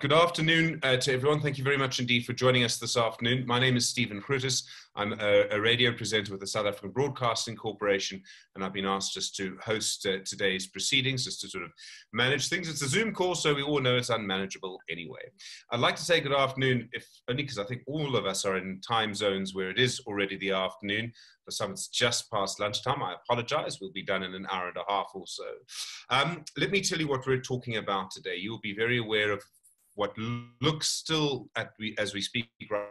Good afternoon uh, to everyone. Thank you very much indeed for joining us this afternoon. My name is Stephen Grootes. I'm a, a, radio presenter with the South African Broadcasting Corporation, and I've been asked just to host uh, today's proceedings, just to sort of manage things. It's a Zoom call, so we all know it's unmanageable anyway. I'd like to say good afternoon, if only because I think all of us are in time zones where it is already the afternoon. For some, it's just past lunchtime. I apologize. We'll be done in an hour and a half or so. Um, let me tell you what we're talking about today. You'll be very aware of what looks still at we, as we speak right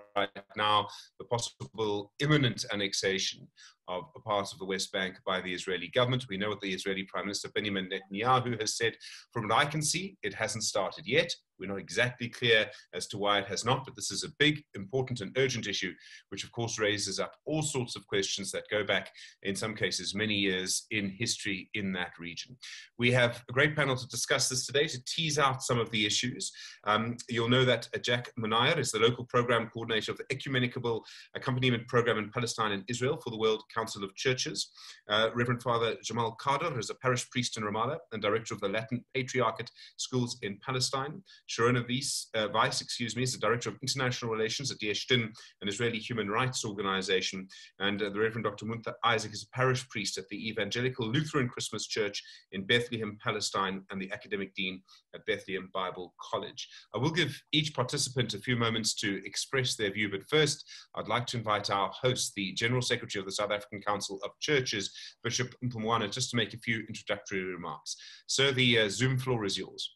now, the possible imminent annexation of a part of the West Bank by the Israeli government. We know what the Israeli Prime Minister Benjamin Netanyahu has said. From what I can see, it hasn't started yet. We're not exactly clear as to why it has not, but this is a big, important, and urgent issue, which of course raises up all sorts of questions that go back, in some cases, many years in history in that region. We have a great panel to discuss this today to tease out some of the issues. Um, you'll know that Jack Munayer is the local program coordinator of the Ecumenical Accompaniment Program in Palestine and Israel for the World Council of Churches. Uh, Reverend Father Jamal Khader is a parish priest in Ramallah and director of the Latin Patriarchate Schools in Palestine. Sharona Weiss, uh, Weiss excuse me, is the Director of International Relations at Yesh Din, an Israeli human rights organization. And uh, the Reverend Dr. Munther Isaac is a parish priest at the Evangelical Lutheran Christmas Church in Bethlehem, Palestine, and the academic dean at Bethlehem Bible College. I will give each participant a few moments to express their but first, I'd like to invite our host, the General Secretary of the South African Council of Churches, Bishop Mpumlwana, just to make a few introductory remarks. Sir, the uh, Zoom floor is yours.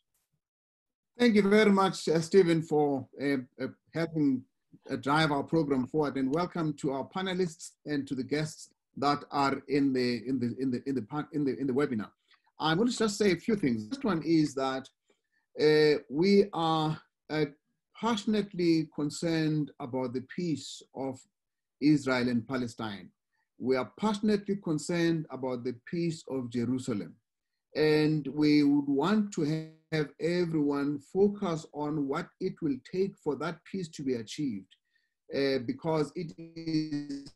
Thank you very much, uh, Stephen, for uh, uh, helping uh, drive our program forward, and welcome to our panelists and to the guests that are in the in the in the in the in the in the webinar. I'm going to just say a few things. First one is that uh, we are uh, passionately concerned about the peace of Israel and Palestine. We are passionately concerned about the peace of Jerusalem. And we would want to have everyone focus on what it will take for that peace to be achieved, uh, because it is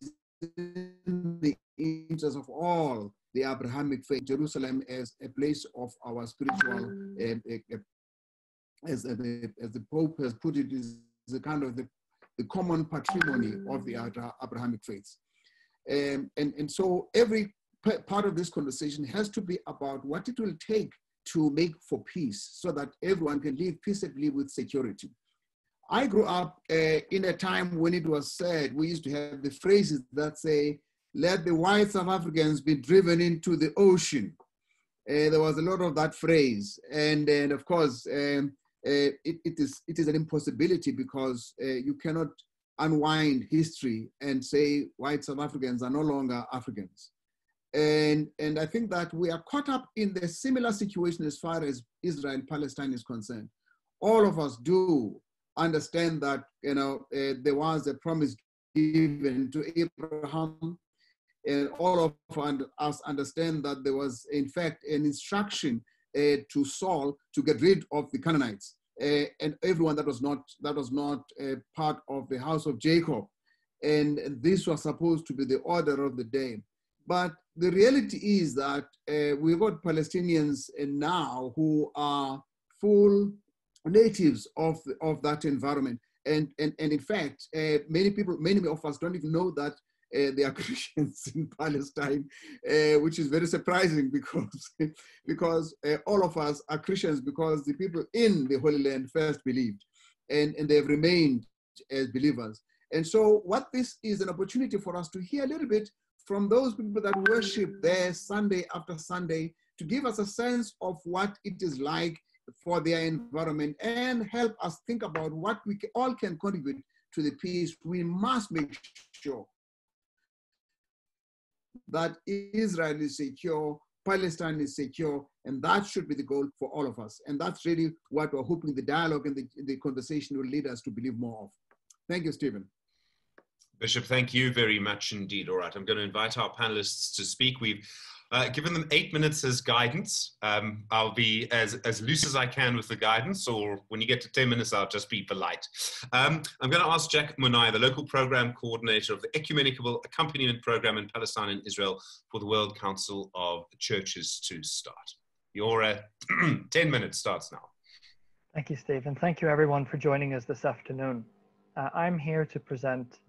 in the interest of all the Abrahamic faith, Jerusalem as a place of our spiritual, uh, as, the, as the Pope has put it, is the kind of the, the common patrimony of the Abrahamic faiths. Um, and, and so every part of this conversation has to be about what it will take to make for peace so that everyone can live peaceably with security. I grew up uh, in a time when it was said, we used to have the phrases that say, let the white South Africans be driven into the ocean. Uh, there was a lot of that phrase. And, and of course, um, it, it, is, it is an impossibility because uh, you cannot unwind history and say white South Africans are no longer Africans. And, and I think that we are caught up in the similar situation as far as Israel Palestine is concerned. All of us do understand that you know uh, there was a promise given to Abraham, and all of us understand that there was in fact an instruction uh, to Saul to get rid of the Canaanites uh, and everyone that was not that was not part of the house of Jacob, and this was supposed to be the order of the day. But the reality is that uh, we've got Palestinians now who are full natives of, of that environment. And, and, and in fact, uh, many people, many of us don't even know that uh, are Christians in Palestine, uh, which is very surprising because, because uh, all of us are Christians because the people in the Holy Land first believed and, and they've remained as believers. And so what this is an opportunity for us to hear a little bit from those people that worship there Sunday after Sunday to give us a sense of what it is like for their environment and help us think about what we all can contribute to the peace. We must make sure that Israel is secure, Palestine is secure, and that should be the goal for all of us. And that's really what we're hoping the dialogue and the, the conversation will lead us to believe more of. Thank you, Stephen. Bishop, thank you very much indeed. All right, I'm going to invite our panelists to speak. We've uh, given them eight minutes as guidance. Um, I'll be as, as loose as I can with the guidance, or when you get to 10 minutes, I'll just be polite. Um, I'm going to ask Jack Munayer, the local program coordinator of the Ecumenical Accompaniment Program in Palestine and Israel for the World Council of Churches to start. Your uh, 10 minutes starts now. Thank you, Steve, and thank you everyone for joining us this afternoon. Uh, I'm here to present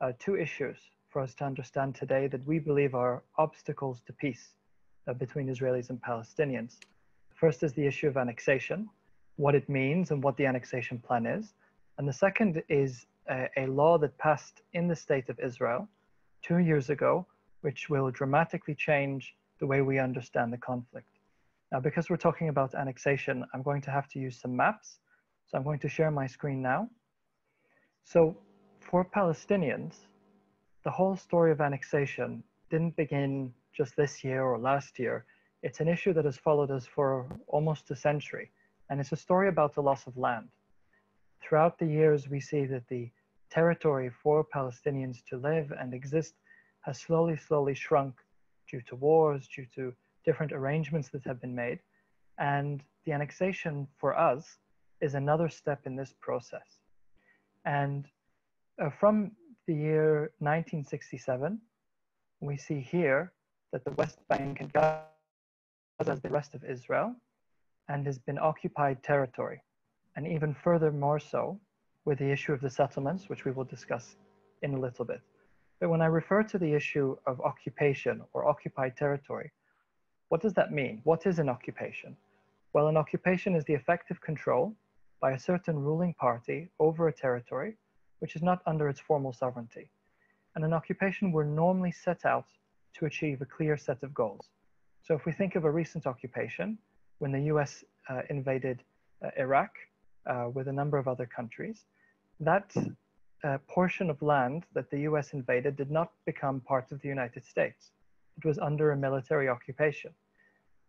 uh, two issues for us to understand today that we believe are obstacles to peace uh, between Israelis and Palestinians. First is the issue of annexation, what it means and what the annexation plan is. And the second is a, a law that passed in the state of Israel two years ago, which will dramatically change the way we understand the conflict. Now, because we're talking about annexation, I'm going to have to use some maps. So I'm going to share my screen now. So for Palestinians, the whole story of annexation didn't begin just this year or last year. It's an issue that has followed us for almost a century. And it's a story about the loss of land. Throughout the years, we see that the territory for Palestinians to live and exist has slowly, slowly shrunk due to wars, due to different arrangements that have been made. And the annexation for us is another step in this process. And uh, from the year 1967, we see here that the West Bank and Gaza as the rest of Israel and has been occupied territory. And even further more so with the issue of the settlements, which we will discuss in a little bit. But when I refer to the issue of occupation or occupied territory, what does that mean? What is an occupation? Well, an occupation is the effective control by a certain ruling party over a territory which is not under its formal sovereignty. And an occupation were normally set out to achieve a clear set of goals. So if we think of a recent occupation, when the US uh, invaded uh, Iraq uh, with a number of other countries, that uh, portion of land that the US invaded did not become part of the United States. It was under a military occupation.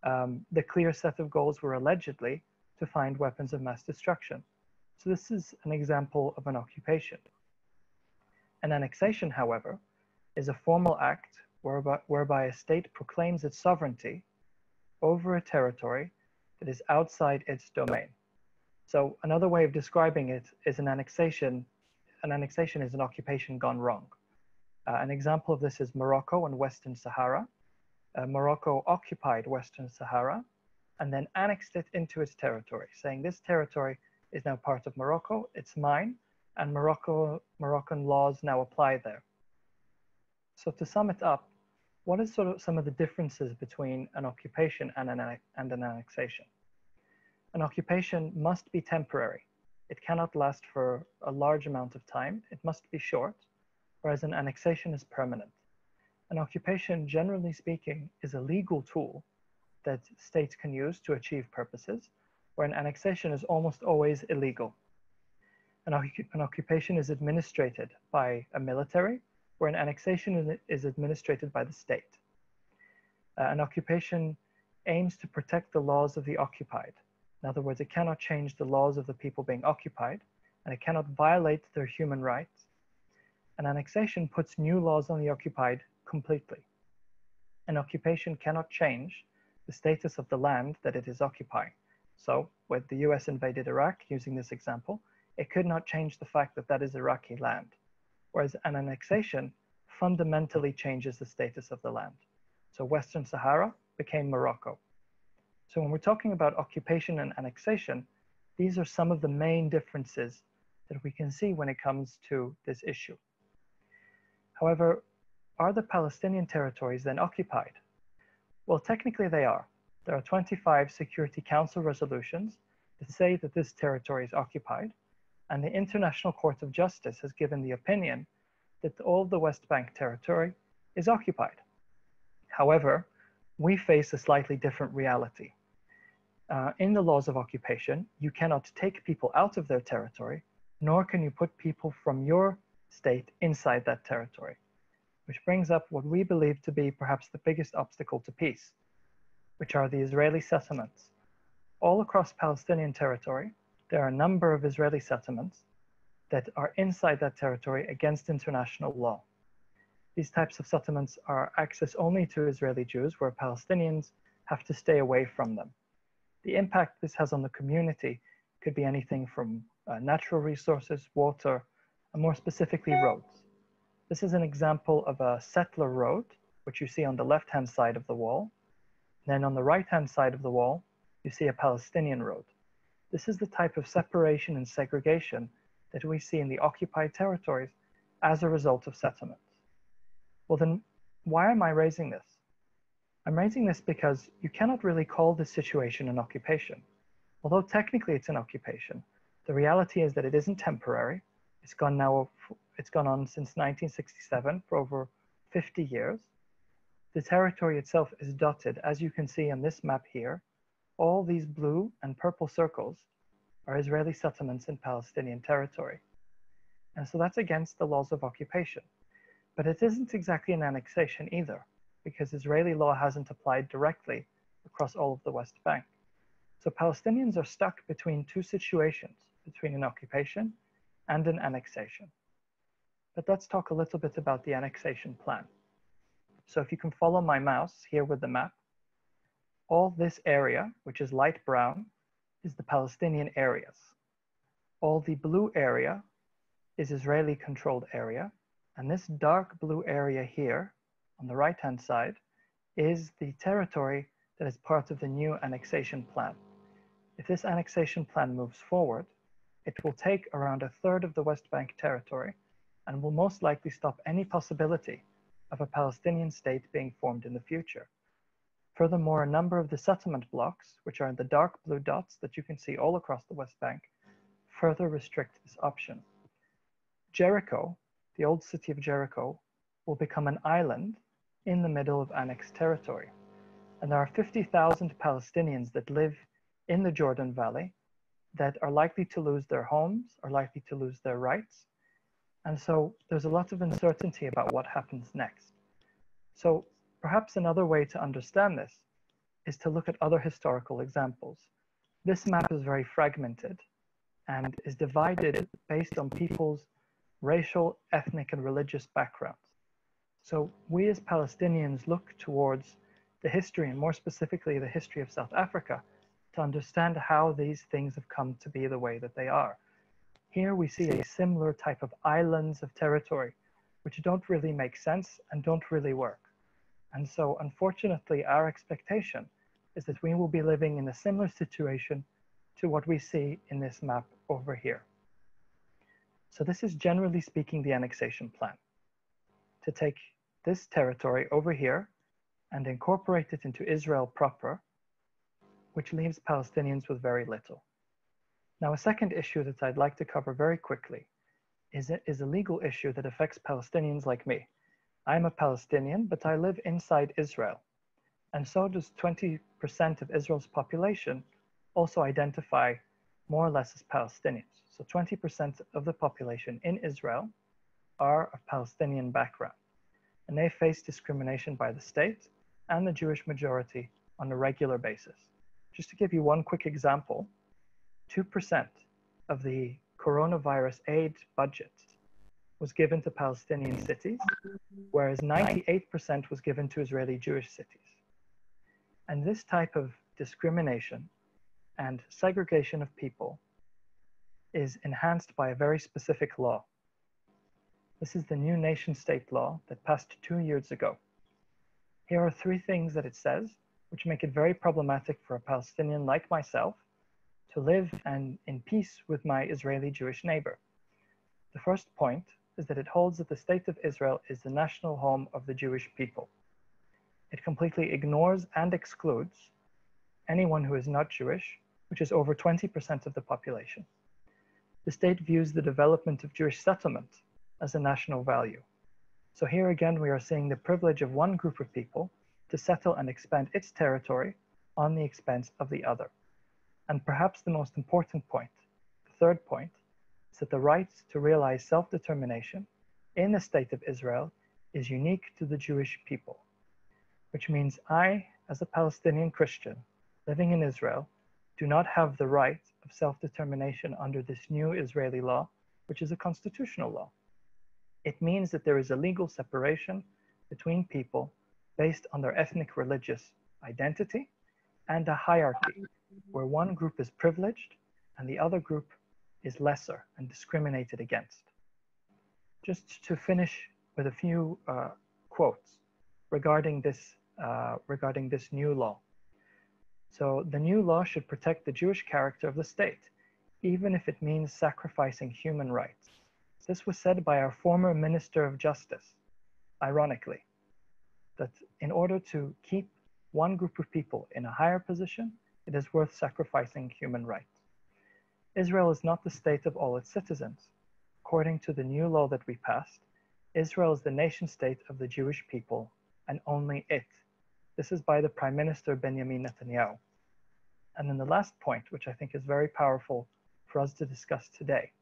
Um, the clear set of goals were allegedly to find weapons of mass destruction. So this is an example of an occupation. An annexation, however, is a formal act whereby, whereby a state proclaims its sovereignty over a territory that is outside its domain. So another way of describing it is an annexation. An annexation is an occupation gone wrong. Uh, an example of this is Morocco and Western Sahara. Uh, Morocco occupied Western Sahara and then annexed it into its territory, saying this territory is now part of Morocco, it's mine, and Morocco, Moroccan laws now apply there. So to sum it up, what is sort of some of the differences between an occupation and an, and an annexation? An occupation must be temporary. It cannot last for a large amount of time. It must be short, whereas an annexation is permanent. An occupation, generally speaking, is a legal tool that states can use to achieve purposes, where an annexation is almost always illegal. An, an occupation is administrated by a military, where an annexation is administrated by the state. Uh, an occupation aims to protect the laws of the occupied. In other words, it cannot change the laws of the people being occupied, and it cannot violate their human rights. An annexation puts new laws on the occupied completely. An occupation cannot change the status of the land that it is occupying. So when the US invaded Iraq, using this example, it could not change the fact that that is Iraqi land. Whereas an annexation fundamentally changes the status of the land. So Western Sahara became Morocco. So when we're talking about occupation and annexation, these are some of the main differences that we can see when it comes to this issue. However, are the Palestinian territories then occupied? Well, technically they are. There are 25 Security Council resolutions that say that this territory is occupied, and the International Court of Justice has given the opinion that all the West Bank territory is occupied. However, we face a slightly different reality. Uh, in the laws of occupation, you cannot take people out of their territory, nor can you put people from your state inside that territory, which brings up what we believe to be perhaps the biggest obstacle to peace, which are the Israeli settlements. All across Palestinian territory, there are a number of Israeli settlements that are inside that territory against international law. These types of settlements are access only to Israeli Jews, where Palestinians have to stay away from them. The impact this has on the community could be anything from uh, natural resources, water, and more specifically roads. This is an example of a settler road, which you see on the left-hand side of the wall, then on the right-hand side of the wall, you see a Palestinian road. This is the type of separation and segregation that we see in the occupied territories as a result of settlements. Well, then why am I raising this? I'm raising this because you cannot really call this situation an occupation. Although technically it's an occupation, the reality is that it isn't temporary. It's gone now, it's gone on since 1967 for over 50 years. The territory itself is dotted, as you can see on this map here. All these blue and purple circles are Israeli settlements in Palestinian territory. And so that's against the laws of occupation. But it isn't exactly an annexation either, because Israeli law hasn't applied directly across all of the West Bank. So Palestinians are stuck between two situations, between an occupation and an annexation. But let's talk a little bit about the annexation plan. So if you can follow my mouse here with the map, all this area, which is light brown, is the Palestinian areas. All the blue area is Israeli controlled area. And this dark blue area here on the right-hand side is the territory that is part of the new annexation plan. If this annexation plan moves forward, it will take around a third of the West Bank territory and will most likely stop any possibility of a Palestinian state being formed in the future. Furthermore, a number of the settlement blocks, which are in the dark blue dots that you can see all across the West Bank, further restrict this option. Jericho, the old city of Jericho, will become an island in the middle of annexed territory. And there are 50,000 Palestinians that live in the Jordan Valley that are likely to lose their homes, are likely to lose their rights, and so there's a lot of uncertainty about what happens next. So perhaps another way to understand this is to look at other historical examples. This map is very fragmented and is divided based on people's racial, ethnic, and religious backgrounds. So we as Palestinians look towards the history, and more specifically the history of South Africa, to understand how these things have come to be the way that they are. Here we see a similar type of islands of territory, which don't really make sense and don't really work. And so unfortunately, our expectation is that we will be living in a similar situation to what we see in this map over here. So this is generally speaking the annexation plan. To take this territory over here and incorporate it into Israel proper, which leaves Palestinians with very little. Now, a second issue that I'd like to cover very quickly is, is a legal issue that affects Palestinians like me. I'm a Palestinian, but I live inside Israel. And so does 20% of Israel's population also identify more or less as Palestinians. So 20% of the population in Israel are of Palestinian background. And they face discrimination by the state and the Jewish majority on a regular basis. Just to give you one quick example, 2% of the coronavirus aid budget was given to Palestinian cities, whereas 98% was given to Israeli Jewish cities. And this type of discrimination and segregation of people is enhanced by a very specific law. This is the new nation state law that passed two years ago. Here are three things that it says, which make it very problematic for a Palestinian like myself to live and in peace with my Israeli Jewish neighbor. The first point is that it holds that the state of Israel is the national home of the Jewish people. It completely ignores and excludes anyone who is not Jewish, which is over 20% of the population. The state views the development of Jewish settlement as a national value. So here again, we are seeing the privilege of one group of people to settle and expand its territory on the expense of the other. And perhaps the most important point, the third point, is that the right to realize self-determination in the state of Israel is unique to the Jewish people, which means I, as a Palestinian Christian living in Israel, do not have the right of self-determination under this new Israeli law, which is a constitutional law. It means that there is a legal separation between people based on their ethnic religious identity and a hierarchy where one group is privileged and the other group is lesser and discriminated against. Just to finish with a few uh, quotes regarding this, uh, regarding this new law. So the new law should protect the Jewish character of the state, even if it means sacrificing human rights. This was said by our former Minister of Justice, ironically, that in order to keep one group of people in a higher position, it is worth sacrificing human rights. Israel is not the state of all its citizens. According to the new law that we passed, Israel is the nation state of the Jewish people and only it. This is by the Prime Minister Benjamin Netanyahu. And then the last point, which I think is very powerful for us to discuss today,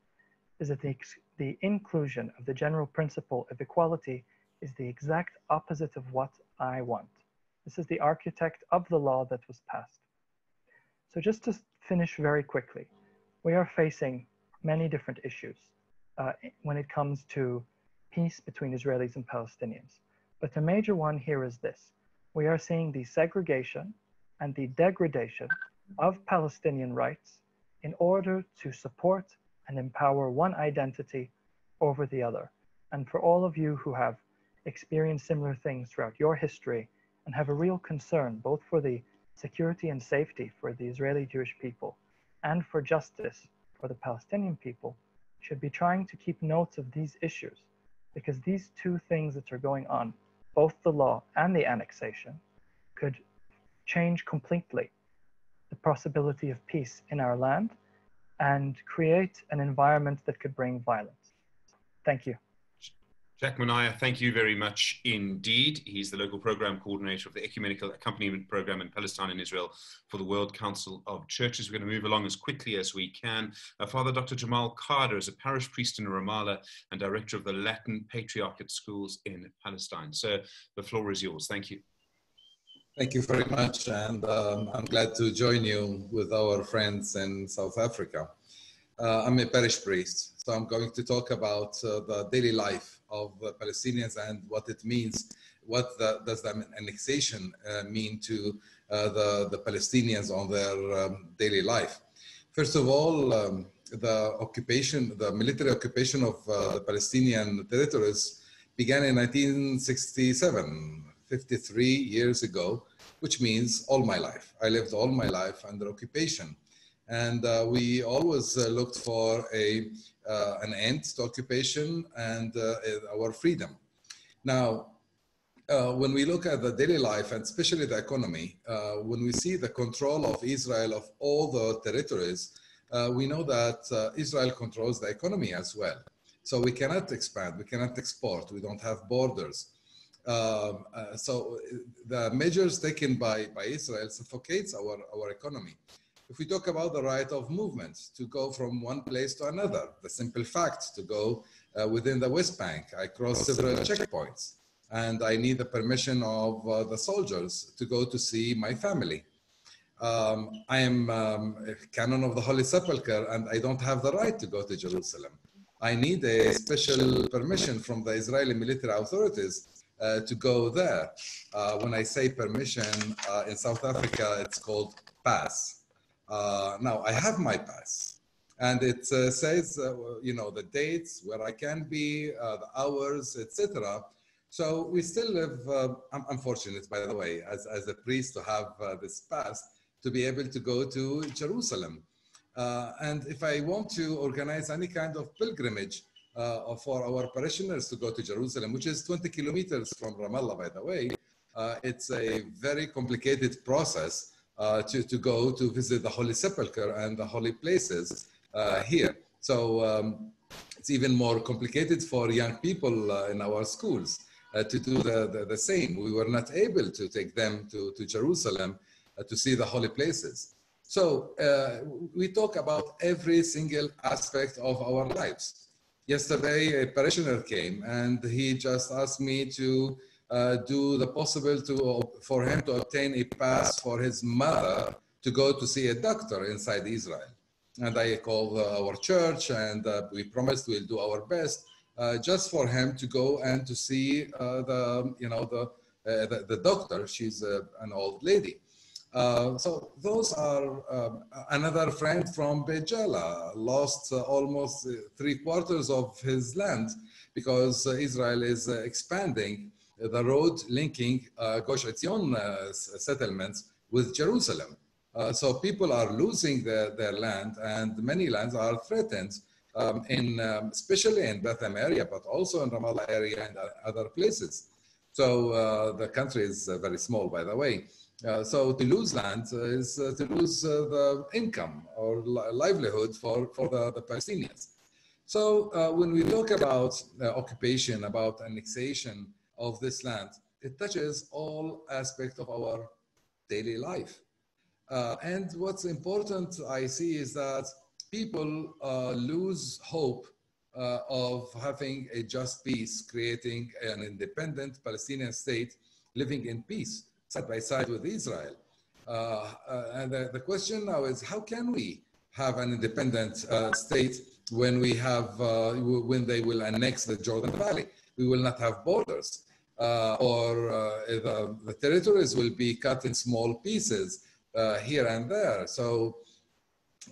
is that the, the inclusion of the general principle of equality is the exact opposite of what I want. This is the architect of the law that was passed. So just to finish very quickly, we are facing many different issues uh, when it comes to peace between Israelis and Palestinians. But the major one here is this. We are seeing the segregation and the degradation of Palestinian rights in order to support and empower one identity over the other. And for all of you who have experienced similar things throughout your history and have a real concern both for the security and safety for the Israeli Jewish people and for justice for the Palestinian people, should be trying to keep notes of these issues because these two things that are going on, both the law and the annexation, could change completely the possibility of peace in our land and create an environment that could bring violence. Thank you. Jack Munayer, thank you very much indeed. He's the local program coordinator of the Ecumenical Accompaniment Program in Palestine and Israel for the World Council of Churches. We're going to move along as quickly as we can. Uh, Father Dr. Jamal Khader is a parish priest in Ramallah and director of the Latin Patriarchate Schools in Palestine. Sir, the floor is yours. Thank you. Thank you very much. And um, I'm glad to join you with our friends in South Africa. Uh, I'm a parish priest, so I'm going to talk about uh, the daily life of the Palestinians and what it means. What the, does the annexation uh, mean to uh, the, the Palestinians on their um, daily life? First of all, um, the occupation, the military occupation of uh, the Palestinian territories began in 1967, 53 years ago, which means all my life. I lived all my life under occupation. And uh, we always uh, looked for a, uh, an end to occupation and uh, our freedom. Now, uh, when we look at the daily life and especially the economy, uh, when we see the control of Israel of all the territories, we know that Israel controls the economy as well. So we cannot expand, we cannot export, we don't have borders. Um, uh, so the measures taken by, by Israel suffocates our, our economy if we talk about the right of movement to go from one place to another, the simple fact to go uh, within the West Bank, I cross several checkpoints and I need the permission of uh, the soldiers to go to see my family. Um, I am um, a canon of the Holy Sepulchre and I don't have the right to go to Jerusalem. I need a special permission from the Israeli military authorities uh, to go there. Uh, when I say permission uh, in South Africa, it's called pass. Uh, now I have my pass and it uh, says, uh, you know, the dates, where I can be, uh, the hours, etc. So we still live, uh, I'm, I'm, fortunate, by the way, as, as a priest to have uh, this pass to be able to go to Jerusalem. and if I want to organize any kind of pilgrimage for our parishioners to go to Jerusalem, which is 20 kilometers from Ramallah, by the way, it's a very complicated process uh, to, to go to visit the Holy Sepulchre and the holy places uh, here. So um, it's even more complicated for young people uh, in our schools uh, to do the, the, the, same. We were not able to take them to, to Jerusalem uh, to see the holy places. So uh, we talk about every single aspect of our lives. Yesterday, a parishioner came and he just asked me to uh, do the possible to for him to obtain a pass for his mother to go to see a doctor inside Israel. And I called uh, our church and uh, we promised we'll do our best uh, just for him to go and to see uh, the, you know, the, uh, the, the, doctor. She's an old lady. so those are um, another friend from Beit Jala lost almost three quarters of his land because Israel is expanding the road linking uh, Gush Etzion uh, settlements with Jerusalem. Uh, so people are losing their, their land and many lands are threatened um, in, um, especially in Bethlehem area, but also in Ramallah area and other places. So uh, the country is uh, very small, by the way. Uh, so to lose land is to lose the income or li livelihood for, for the, the Palestinians. So when we talk about occupation, about annexation of this land, it touches all aspects of our daily life. and what's important I see is that people uh, lose hope uh, of having a just peace, creating an independent Palestinian state living in peace side by side with Israel. Uh, uh and the, the, question now is how can we have an independent uh, state when we have, uh, when they will annex the Jordan Valley? We will not have borders. Or the, the, territories will be cut in small pieces here and there. So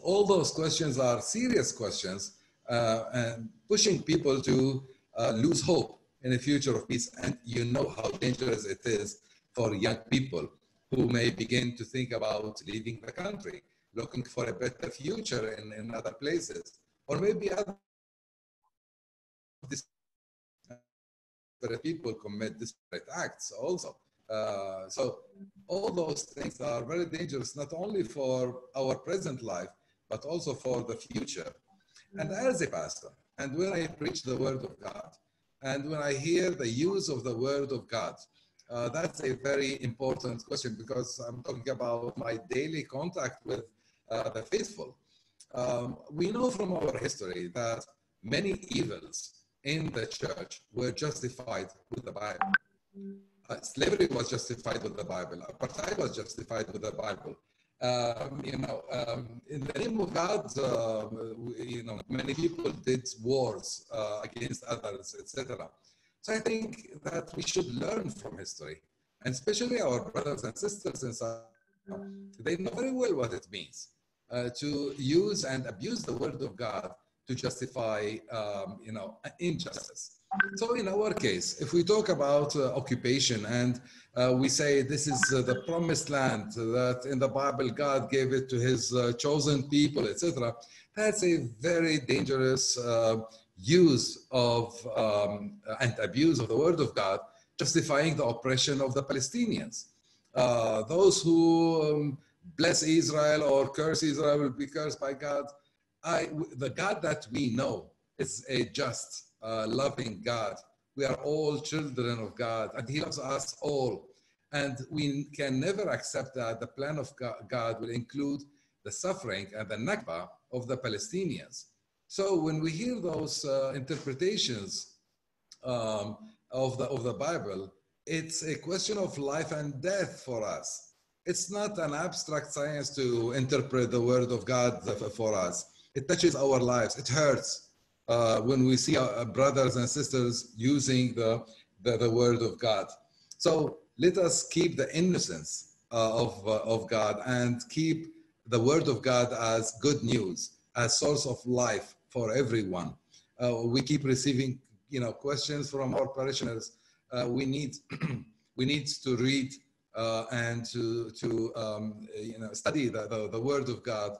all those questions are serious questions uh, and pushing people to uh, lose hope in a future of peace. And you know how dangerous it is for young people who may begin to think about leaving the country, looking for a better future in, in other places, or maybe other people commit disparate acts also. Uh, so all those things are very dangerous, not only for our present life, but also for the future. And as a pastor, and when I preach the word of God, and when I hear the use of the word of God, uh, that's a very important question because I'm talking about my daily contact with uh, the faithful. Um, we know from our history that many evils in the church were justified with the Bible. Uh, slavery was justified with the Bible. Apartheid was justified with the Bible um, you know, um, in the name of God, uh, you know, many people did wars uh, against others, etc. So I think that we should learn from history, and especially our brothers and sisters in South they know very well what it means uh, to use and abuse the word of God to justify, um, you know, injustice. So in our case, if we talk about uh, occupation and uh, we say this is uh, the promised land that in the Bible God gave it to his uh, chosen people, etc., that's a very dangerous uh, use of um, and abuse of the word of God, justifying the oppression of the Palestinians. Uh, those who um, bless Israel or curse Israel will be cursed by God. I, the God that we know is a just uh, loving God. We are all children of God, and He loves us all. And we can never accept that the plan of God will include the suffering and the nakba of the Palestinians. So when we hear those uh, interpretations um, of, the, of the Bible, it's a question of life and death for us. It's not an abstract science to interpret the word of God for us. It touches our lives. It hurts uh, when we see our brothers and sisters using the, the, the, word of God. So let us keep the innocence uh, of, uh, of God and keep the word of God as good news, as source of life for everyone. Uh, we keep receiving you know, questions from our parishioners. Uh, we, need, we need to read uh, and to, to um, you know, study the, the, the word of God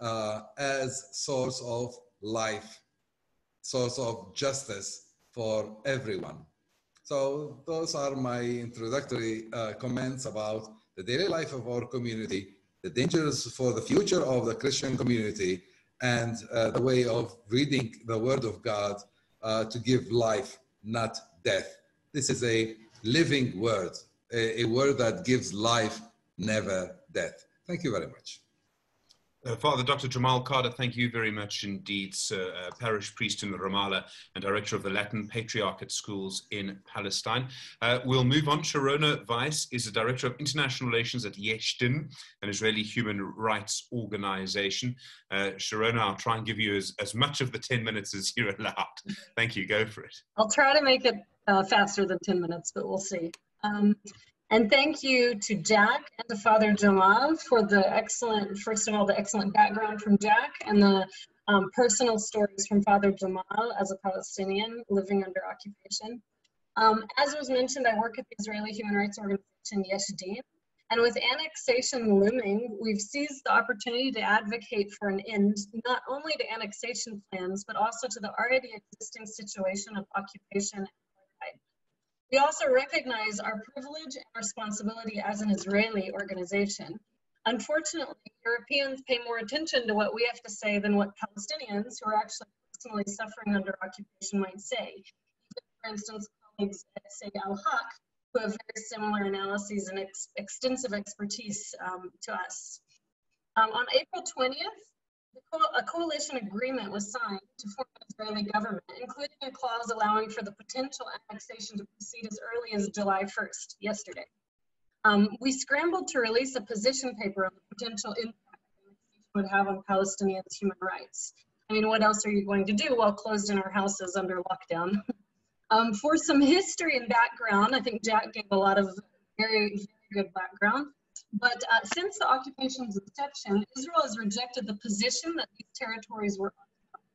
as source of life source of justice for everyone. So those are my introductory uh, comments about the daily life of our community, the dangers for the future of the Christian community, and uh, the way of reading the Word of God uh, to give life, not death. This is a living word, a, a word that gives life, never death. Thank you very much. Uh, Father Dr. Jamal Khader, thank you very much indeed, Sir, uh, parish priest in Ramallah and director of the Latin Patriarchate Schools in Palestine. Uh, we'll move on. Sharona Weiss is the director of international relations at Yesh Din, an Israeli human rights organization. Uh, Sharona, I'll try and give you as, as much of the 10 minutes as you're allowed. Thank you. Go for it. I'll try to make it uh, faster than 10 minutes, but we'll see. Um, and thank you to Jack and to Father Jamal for the excellent, first of all, the excellent background from Jack and the um, personal stories from Father Jamal as a Palestinian living under occupation. Um, as was mentioned, I work at the Israeli human rights organization Yesh Din, And with annexation looming, we've seized the opportunity to advocate for an end, not only to annexation plans, but also to the already existing situation of occupation and. We also recognize our privilege and responsibility as an Israeli organization. Unfortunately, Europeans pay more attention to what we have to say than what Palestinians, who are actually personally suffering under occupation, might say. For instance, colleagues at Say Al Haq who have very similar analyses and ex extensive expertise um, to us. Um, on April 20th, a coalition agreement was signed to form an Israeli government, including a clause allowing for the potential annexation to proceed as early as July 1st, yesterday. Um, we scrambled to release a position paper on the potential impact it would have on Palestinians' human rights. I mean, what else are you going to do while closed in our houses under lockdown? Um, for some history and background, I think Jack gave a lot of very, very good background. But uh, since the occupation's inception, Israel has rejected the position that these territories were occupied.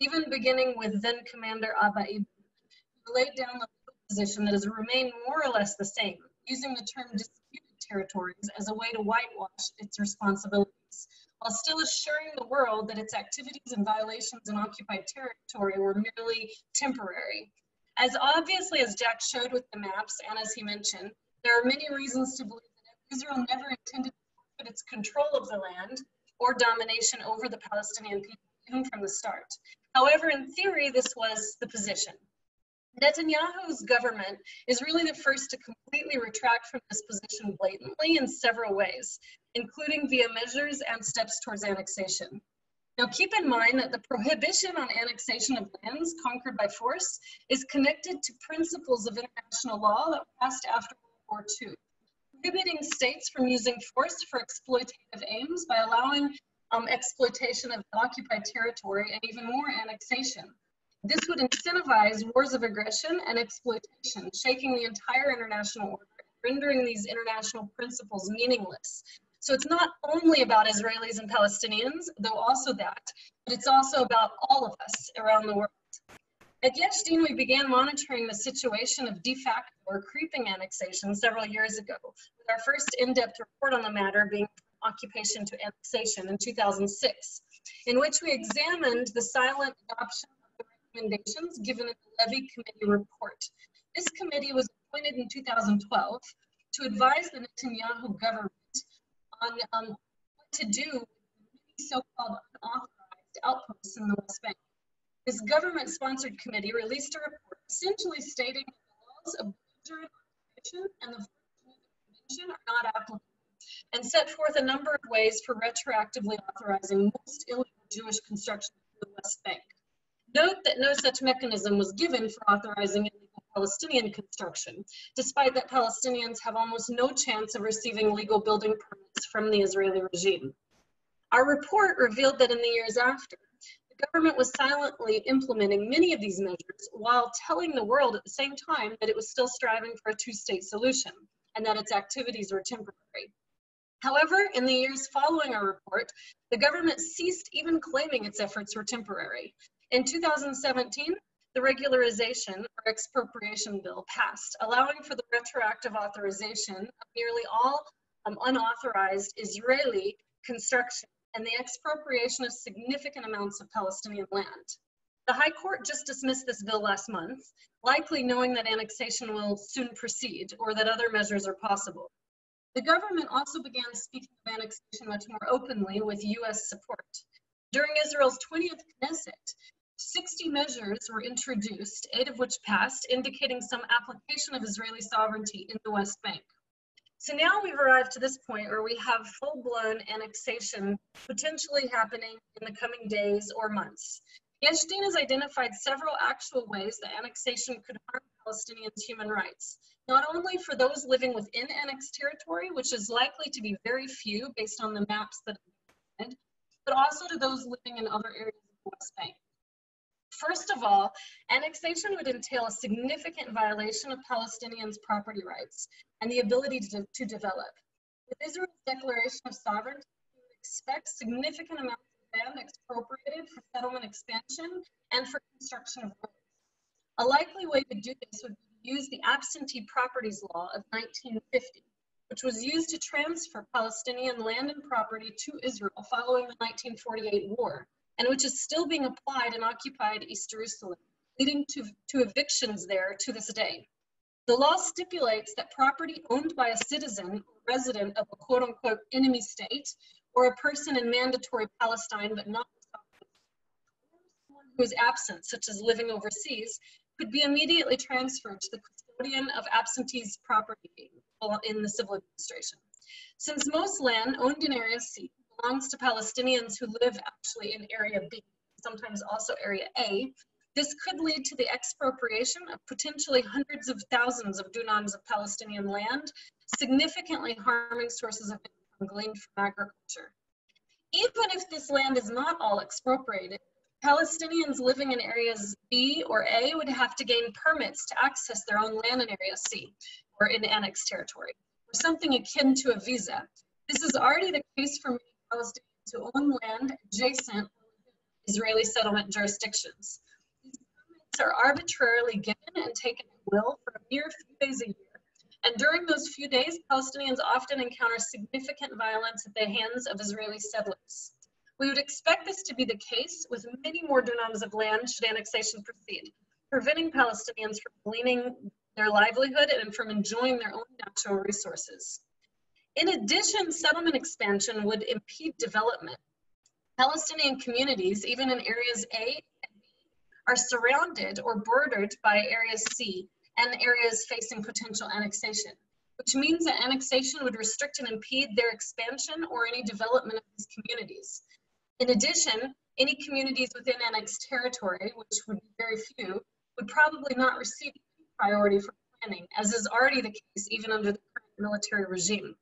Even beginning with then Commander Abba Eban, who laid down the position that has remained more or less the same, using the term disputed territories as a way to whitewash its responsibilities, while still assuring the world that its activities and violations in occupied territory were merely temporary as obviously as Jack showed with the maps, and as he mentioned, there are many reasons to believe Israel never intended to its control of the land or domination over the Palestinian people, even from the start. However, in theory, this was the position. Netanyahu's government is really the first to completely retract from this position blatantly in several ways, including via measures and steps towards annexation. Now keep in mind that the prohibition on annexation of lands conquered by force is connected to principles of international law that passed after World War II, prohibiting states from using force for exploitative aims by allowing um, exploitation of occupied territory and even more annexation. This would incentivize wars of aggression and exploitation, shaking the entire international order, rendering these international principles meaningless. So it's not only about Israelis and Palestinians, though also that, but it's also about all of us around the world. At Yesh Din, we began monitoring the situation of de facto or creeping annexation several years ago, with our first in-depth report on the matter being Occupation to Annexation in 2006, in which we examined the silent adoption of the recommendations given in the Levy Committee report. This committee was appointed in 2012 to advise the Netanyahu government on um, what to do with the so-called unauthorized outposts in the West Bank. This government-sponsored committee released a report essentially stating that the laws of belligerent occupation and the Convention are not applicable, and set forth a number of ways for retroactively authorizing most illegal Jewish construction in the West Bank. Note that no such mechanism was given for authorizing illegal Palestinian construction, despite that Palestinians have almost no chance of receiving legal building permits from the Israeli regime. Our report revealed that in the years after, government was silently implementing many of these measures while telling the world at the same time that it was still striving for a two-state solution and that its activities were temporary. However, in the years following our report, the government ceased even claiming its efforts were temporary in 2017, the regularization or expropriation bill passed, allowing for the retroactive authorization of nearly all um, unauthorized Israeli construction and the expropriation of significant amounts of Palestinian land. The High Court just dismissed this bill last month, likely knowing that annexation will soon proceed or that other measures are possible. The government also began speaking of annexation much more openly with US support. During Israel's 20th Knesset, 60 measures were introduced, eight of which passed, indicating some application of Israeli sovereignty in the West Bank. So now we've arrived to this point where we have full-blown annexation potentially happening in the coming days or months. Yesh Din has identified several actual ways that annexation could harm Palestinians' human rights, not only for those living within annexed territory, which is likely to be very few based on the maps that have been but also to those living in other areas of the West Bank. First of all, annexation would entail a significant violation of Palestinians' property rights and the ability to, to develop. With Israel's declaration of sovereignty, we would expect significant amounts of land expropriated for settlement expansion and for construction of roads. A likely way to do this would be to use the absentee properties law of 1950. which was used to transfer Palestinian land and property to Israel following the 1948 war, and which is still being applied in occupied East Jerusalem, leading to, to evictions there to this day. The law stipulates that property owned by a citizen or resident of a quote unquote enemy state or a person in mandatory Palestine but not someone who is absent, such as living overseas, could be immediately transferred to the custodian of absentees' property in the civil administration. Since most land owned in Area C belongs to Palestinians who live actually in Area B, sometimes also Area A, this could lead to the expropriation of potentially hundreds of thousands of dunams of Palestinian land, significantly harming sources of income gleaned from agriculture. Even if this land is not all expropriated, Palestinians living in areas B or A would have to gain permits to access their own land in Area C or in annexed territory, or something akin to a visa. This is already the case for who own land adjacent Israeli settlement jurisdictions. These permits are arbitrarily given and taken at will for a mere few days a year. And during those few days, Palestinians often encounter significant violence at the hands of Israeli settlers. We would expect this to be the case with many more dunams of land should annexation proceed, preventing Palestinians from gleaning their livelihood and from enjoying their own natural resources. In addition, settlement expansion would impede development. Palestinian communities, even in areas A and B, are surrounded or bordered by areas C and areas facing potential annexation, which means that annexation would restrict and impede their expansion or any development of these communities. In addition, any communities within annexed territory, which would be very few, would probably not receive priority for planning, as is already the case even under the current military regime.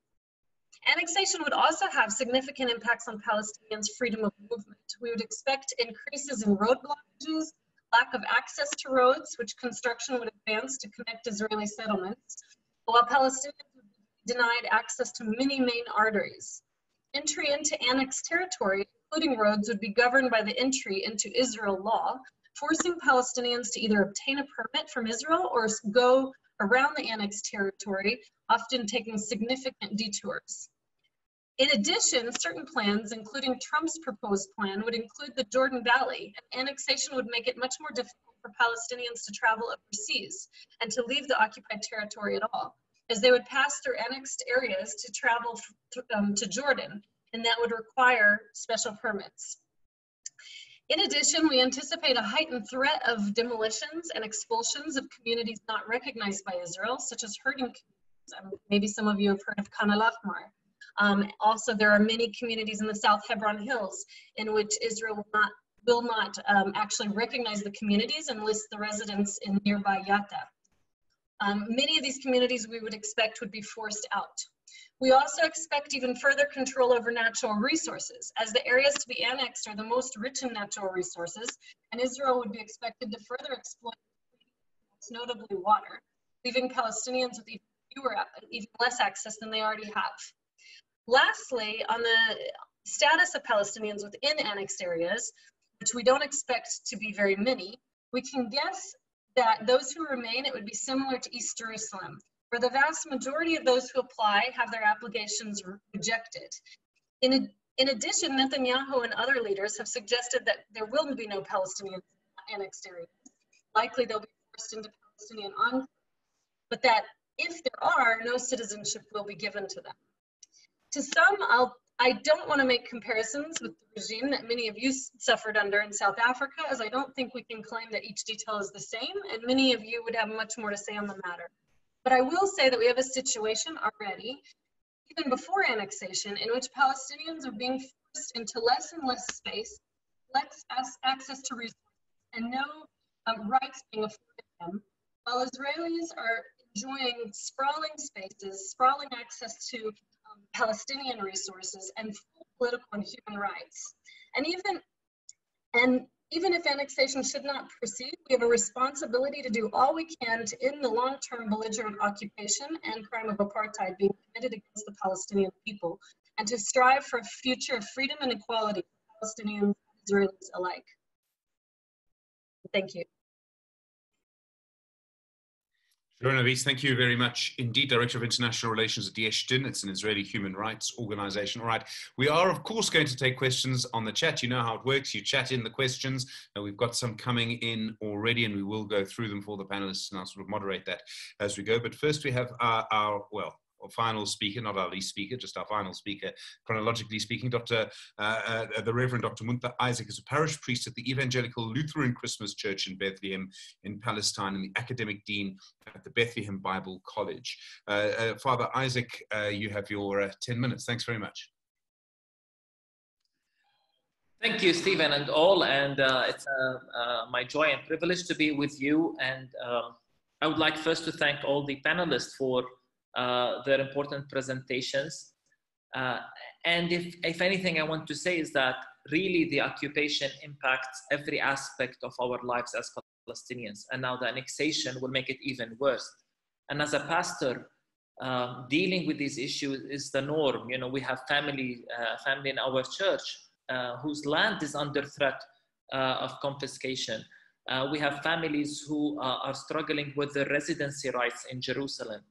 Annexation would also have significant impacts on Palestinians' freedom of movement. We would expect increases in road blockages, lack of access to roads, which construction would advance to connect Israeli settlements, while Palestinians would be denied access to many main arteries. Entry into annexed territory, including roads, would be governed by the entry into Israel law, forcing Palestinians to either obtain a permit from Israel or go around the annexed territory, often taking significant detours. In addition, certain plans, including Trump's proposed plan, would include the Jordan Valley, annexation would make it much more difficult for Palestinians to travel overseas and to leave the occupied territory at all, as they would pass through annexed areas to travel um, to Jordan, and that would require special permits. In addition, we anticipate a heightened threat of demolitions and expulsions of communities not recognized by Israel, such as herding communities. Maybe some of you have heard of Khan al-Ahmar. Um, also, there are many communities in the South Hebron Hills in which Israel will not, will not um, actually recognize the communities and list the residents in nearby Yatta. Um, many of these communities we would expect would be forced out. We also expect even further control over natural resources, as the areas to be annexed are the most rich in natural resources, and Israel would be expected to further exploit, notably water, leaving Palestinians with even fewer, even less access than they already have. Lastly, on the status of Palestinians within annexed areas, which we don't expect to be very many, we can guess that those who remain, it would be similar to East Jerusalem, where the vast majority of those who apply have their applications rejected. In, in addition, Netanyahu and other leaders have suggested that there will be no Palestinian annexed areas. Likely they'll be forced into Palestinian enclaves, but that if there are, no citizenship will be given to them. To some, I'll, I don't want to make comparisons with the regime that many of you suffered under in South Africa, as I don't think we can claim that each detail is the same, and many of you would have much more to say on the matter. But I will say that we have a situation already, even before annexation, in which Palestinians are being forced into less and less space, less access to resources, and no um, rights being afforded them, while Israelis are enjoying sprawling spaces, sprawling access to Palestinian resources, and full political and human rights. And even and even if annexation should not proceed, we have a responsibility to do all we can to end the long-term belligerent occupation and crime of apartheid being committed against the Palestinian people, and to strive for a future of freedom and equality for Palestinians and Israelis alike. Thank you. Sharona Weiss, thank you very much indeed, Director of International Relations at Yesh Din. It's an Israeli human rights organization. All right, we are, of course, going to take questions on the chat. You know how it works. You chat in the questions. and we've got some coming in already, and we will go through them for the panelists, and I'll sort of moderate that as we go. But first, we have our, our well, our final speaker, not our least speaker, just our final speaker, chronologically speaking, Dr. Uh, uh, the Reverend Dr. Munther Isaac is a parish priest at the Evangelical Lutheran Christmas Church in Bethlehem in Palestine and the academic dean at the Bethlehem Bible College. Uh, uh Father Isaac, uh, you have your uh, 10 minutes. Thanks very much. Thank you, Stephen, and all. And it's my joy and privilege to be with you. And um, I would like first to thank all the panelists for uh, their important presentations. Uh, and if, if anything, I want to say is that really the occupation impacts every aspect of our lives as Palestinians. And now the annexation will make it even worse. And as a pastor, um, dealing with these issues is the norm. You know, we have family, uh, family in our church uh, whose land is under threat of confiscation. We have families who are struggling with their residency rights in Jerusalem.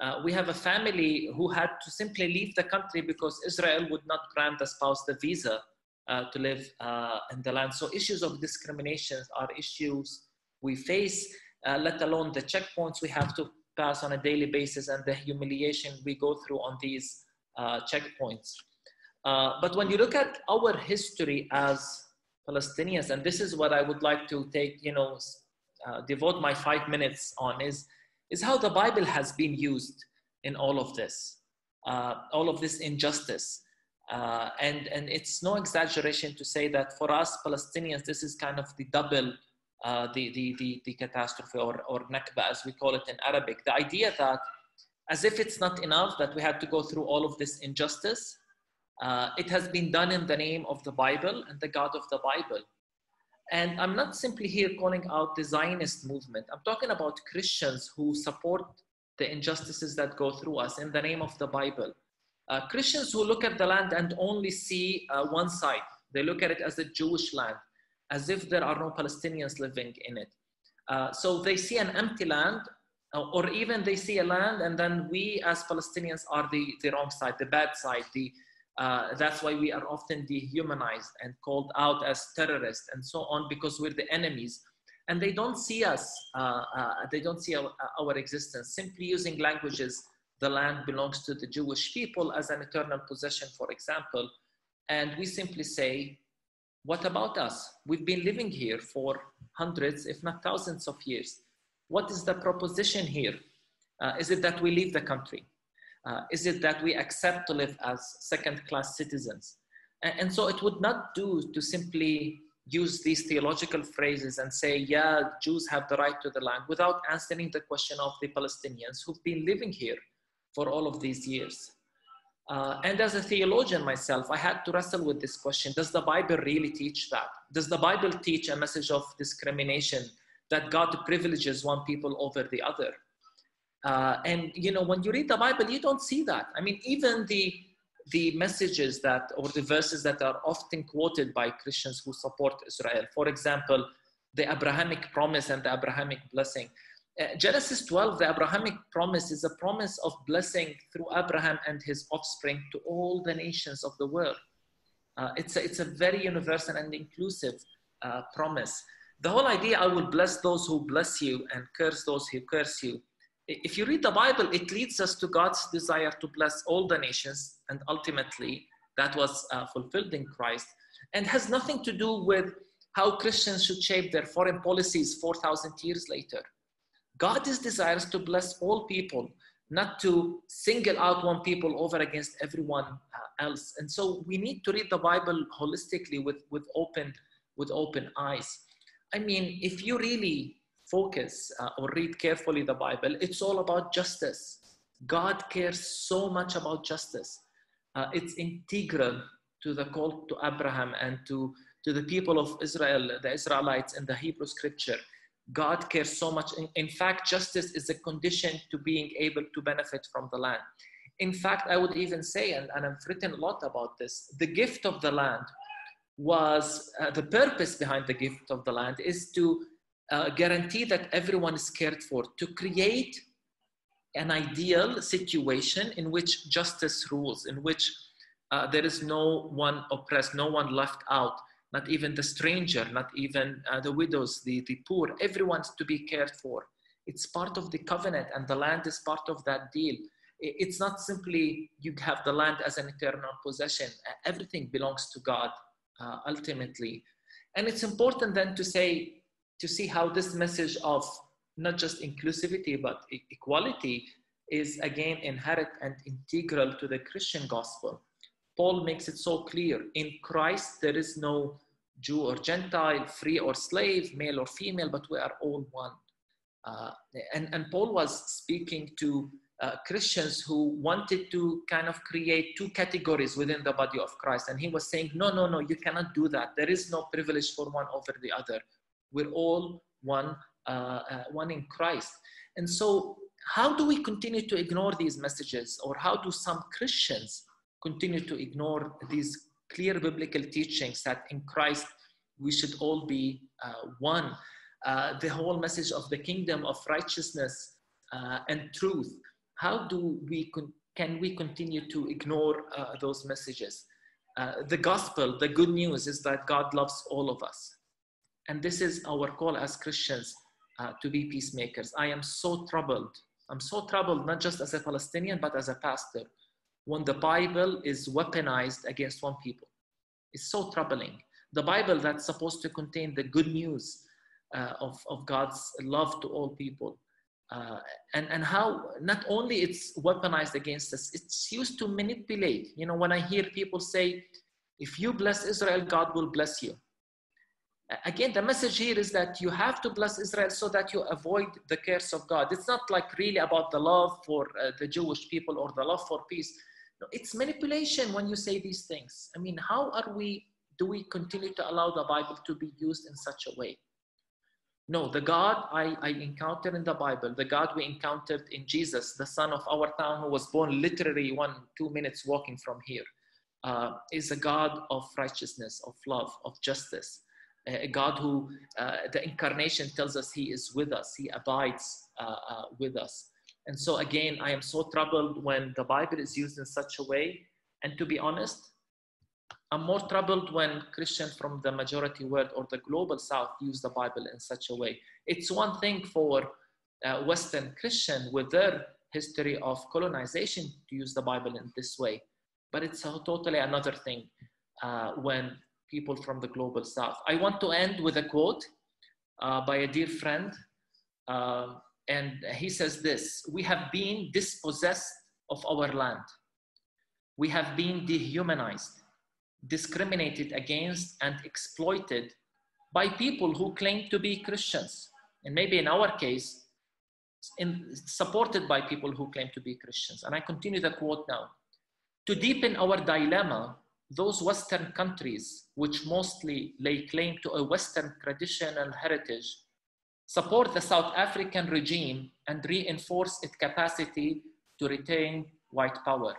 Uh, we have a family who had to simply leave the country because Israel would not grant the spouse the visa uh, to live uh, in the land. So issues of discrimination are issues we face, uh, let alone the checkpoints we have to pass on a daily basis and the humiliation we go through on these uh, checkpoints. But when you look at our history as Palestinians, and this is what I would like to take, you know, devote my five minutes on, is is how the Bible has been used in all of this, uh, all of this injustice. Uh, and, and it's no exaggeration to say that for us Palestinians, this is kind of the double, uh, the, the, the, the, catastrophe or, or Nakba as we call it in Arabic. The idea that as if it's not enough that we had to go through all of this injustice, uh, it has been done in the name of the Bible and the God of the Bible. And I'm not simply here calling out the Zionist movement. I'm talking about Christians who support the injustices that go through us in the name of the Bible. Uh, Christians who look at the land and only see uh, one side. They look at it as a Jewish land, as if there are no Palestinians living in it. Uh, so they see an empty land, uh, or even they see a land, and then we as Palestinians are the, the wrong side, the bad side, the, uh, that's why we are often dehumanized and called out as terrorists and so on because we're the enemies. And they don't see us, uh, uh, they don't see our, our, existence. Simply using languages, the land belongs to the Jewish people as an eternal possession, for example. And we simply say, what about us? We've been living here for hundreds, if not thousands of years. What is the proposition here? Uh, is it that we leave the country? Uh, is it that we accept to live as second class citizens? And, and, so it would not do to simply use these theological phrases and say, yeah, Jews have the right to the land without answering the question of the Palestinians who've been living here for all of these years. Uh, and as a theologian myself, I had to wrestle with this question Does the Bible really teach that? Does the Bible teach a message of discrimination that God privileges one people over the other? Uh, and you know, when you read the Bible, you don't see that. I mean, even the the messages that or the verses that are often quoted by Christians who support Israel. For example, the Abrahamic promise and the Abrahamic blessing. Uh, Genesis 12, the Abrahamic promise is a promise of blessing through Abraham and his offspring to all the nations of the world. Uh, it's, a, it's a very universal and inclusive uh, promise. The whole idea, I will bless those who bless you and curse those who curse you, if you read the Bible, it leads us to God's desire to bless all the nations, and ultimately that was uh, fulfilled in Christ, and has nothing to do with how Christians should shape their foreign policies 4,000 years later. God is desirous to bless all people, not to single out one people over against everyone uh, else. And so we need to read the Bible holistically with, with, open, with open eyes. I mean, if you really focus uh, or read carefully the Bible, it's all about justice. God cares so much about justice. Uh, it's integral to the call to Abraham and to, to the people of Israel, the Israelites in the Hebrew scripture. God cares so much. In, in fact, justice is a condition to being able to benefit from the land. In fact, I would even say, and, and I've written a lot about this, the gift of the land was uh, the purpose behind the gift of the land is to uh, guarantee that everyone is cared for, to create an ideal situation in which justice rules, in which uh, there is no one oppressed, no one left out, not even the stranger, not even uh, the widows, the, the poor, everyone's to be cared for. It's part of the covenant, and the land is part of that deal. It's not simply you have the land as an eternal possession, everything belongs to God uh, ultimately. And it's important then to say, to see how this message of not just inclusivity, but equality is again inherent and integral to the Christian gospel. Paul makes it so clear in Christ, there is no Jew or Gentile, free or slave, male or female, but we are all one. Uh, and, and Paul was speaking to uh, Christians who wanted to kind of create two categories within the body of Christ. And he was saying, no, no, no, you cannot do that. There is no privilege for one over the other. We're all one, uh, uh, one in Christ. And so, how do we continue to ignore these messages, or how do some Christians continue to ignore these clear biblical teachings that in Christ we should all be uh, one? Uh, the whole message of the kingdom of righteousness uh, and truth. How do we con- can we continue to ignore uh, those messages? the gospel, the good news is that God loves all of us. And this is our call as Christians uh, to be peacemakers. I am so troubled. I'm so troubled, not just as a Palestinian, but as a pastor, when the Bible is weaponized against one people. It's so troubling. The Bible that's supposed to contain the good news uh, of, of God's love to all people. Uh, and, and how not only it's weaponized against us, it's used to manipulate. You know, when I hear people say, if you bless Israel, God will bless you again, the message here is that you have to bless Israel so that you avoid the curse of God. It's not like really about the love for uh, the Jewish people or the love for peace. No, it's manipulation when you say these things. I mean, how are we, do we continue to allow the Bible to be used in such a way? No, the God I, I encountered in the Bible, the God we encountered in Jesus, the son of our town who was born literally one, two minutes walking from here, uh, is a God of righteousness, of love, of justice a God who uh, the incarnation tells us he is with us, he abides uh, uh, with us. And so, again, I am so troubled when the Bible is used in such a way. And to be honest, I'm more troubled when Christians from the majority world or the global south use the Bible in such a way. It's one thing for uh, Western Christian with their history of colonization to use the Bible in this way, but it's a totally another thing uh, when people from the global south. I want to end with a quote uh, by a dear friend. Uh, and he says this We have been dispossessed of our land. We have been dehumanized, discriminated against, and exploited by people who claim to be Christians. And maybe in our case, in, supported by people who claim to be Christians. And I continue the quote now. To deepen our dilemma, those Western countries, which mostly lay claim to a Western traditional heritage, support the South African regime and reinforce its capacity to retain white power.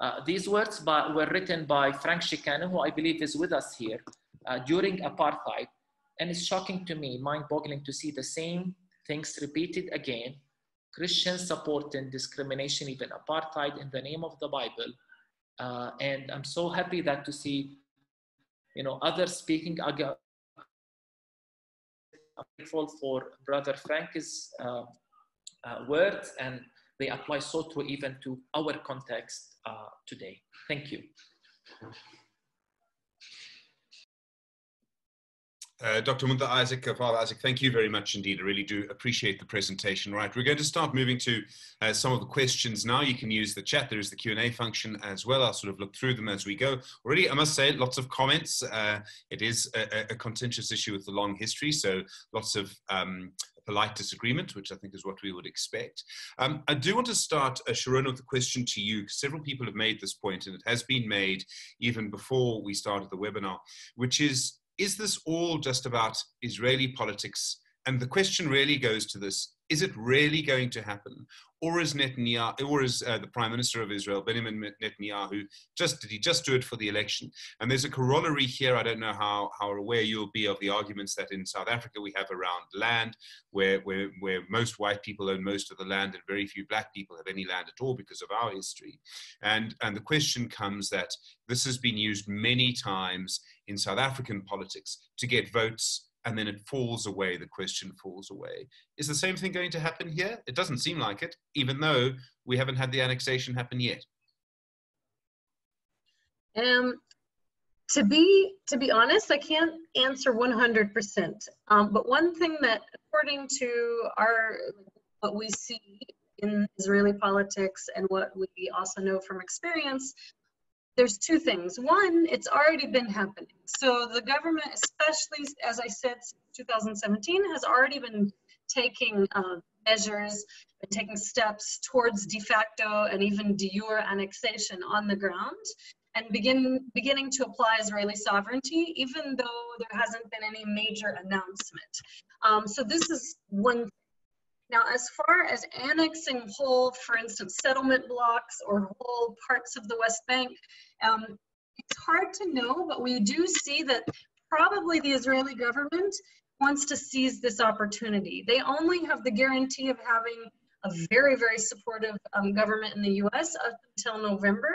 Uh, these words by, were written by Frank Chikane, who I believe is with us here, uh, during apartheid. And it's shocking to me, mind boggling to see the same things repeated again Christians supporting discrimination, even apartheid, in the name of the Bible, uh, and I'm so happy that to see, you know, others speaking. I'm grateful for Brother Frank's uh, uh, words, and they apply so true even to our context uh, today. Thank you. Uh, Dr. Munther Isaac, uh, Father Isaac, thank you very much indeed. I really do appreciate the presentation. Right, we're going to start moving to uh, some of the questions now. You can use the chat. There is the Q&A function as well. I'll sort of look through them as we go. Already, I must say, lots of comments. Uh, it is a, a, contentious issue with a long history, so lots of um, polite disagreement, which I think is what we would expect. Um, I do want to start, uh, Sharon, with a question to you, several people have made this point, and it has been made even before we started the webinar, which is is this all just about Israeli politics? And the question really goes to this is it really going to happen? Or is Netanyahu, or is uh, the Prime Minister of Israel, Benjamin Netanyahu, just did he just do it for the election? And there's a corollary here. I don't know how, how aware you'll be of the arguments that in South Africa we have around land, where, where, where most white people own most of the land and very few black people have any land at all because of our history. And, and the question comes that this has been used many times in South African politics to get votes and then it falls away, the question falls away. Is the same thing going to happen here? It doesn't seem like it, even though we haven't had the annexation happen yet. Um, to be to be honest, I can't answer 100%. Um, but one thing that, according to our what we see in Israeli politics and what we also know from experience, there's two things. One, it's already been happening. So the government, especially as I said, 2017, has already been taking uh, measures and taking steps towards de facto and even de jure annexation on the ground and begin beginning to apply Israeli sovereignty, even though there hasn't been any major announcement. Um, so this is one now, as far as annexing whole, for instance, settlement blocks or whole parts of the West Bank, um, it's hard to know, but we do see that probably the Israeli government wants to seize this opportunity. They only have the guarantee of having a very, very supportive um, government in the US up until November.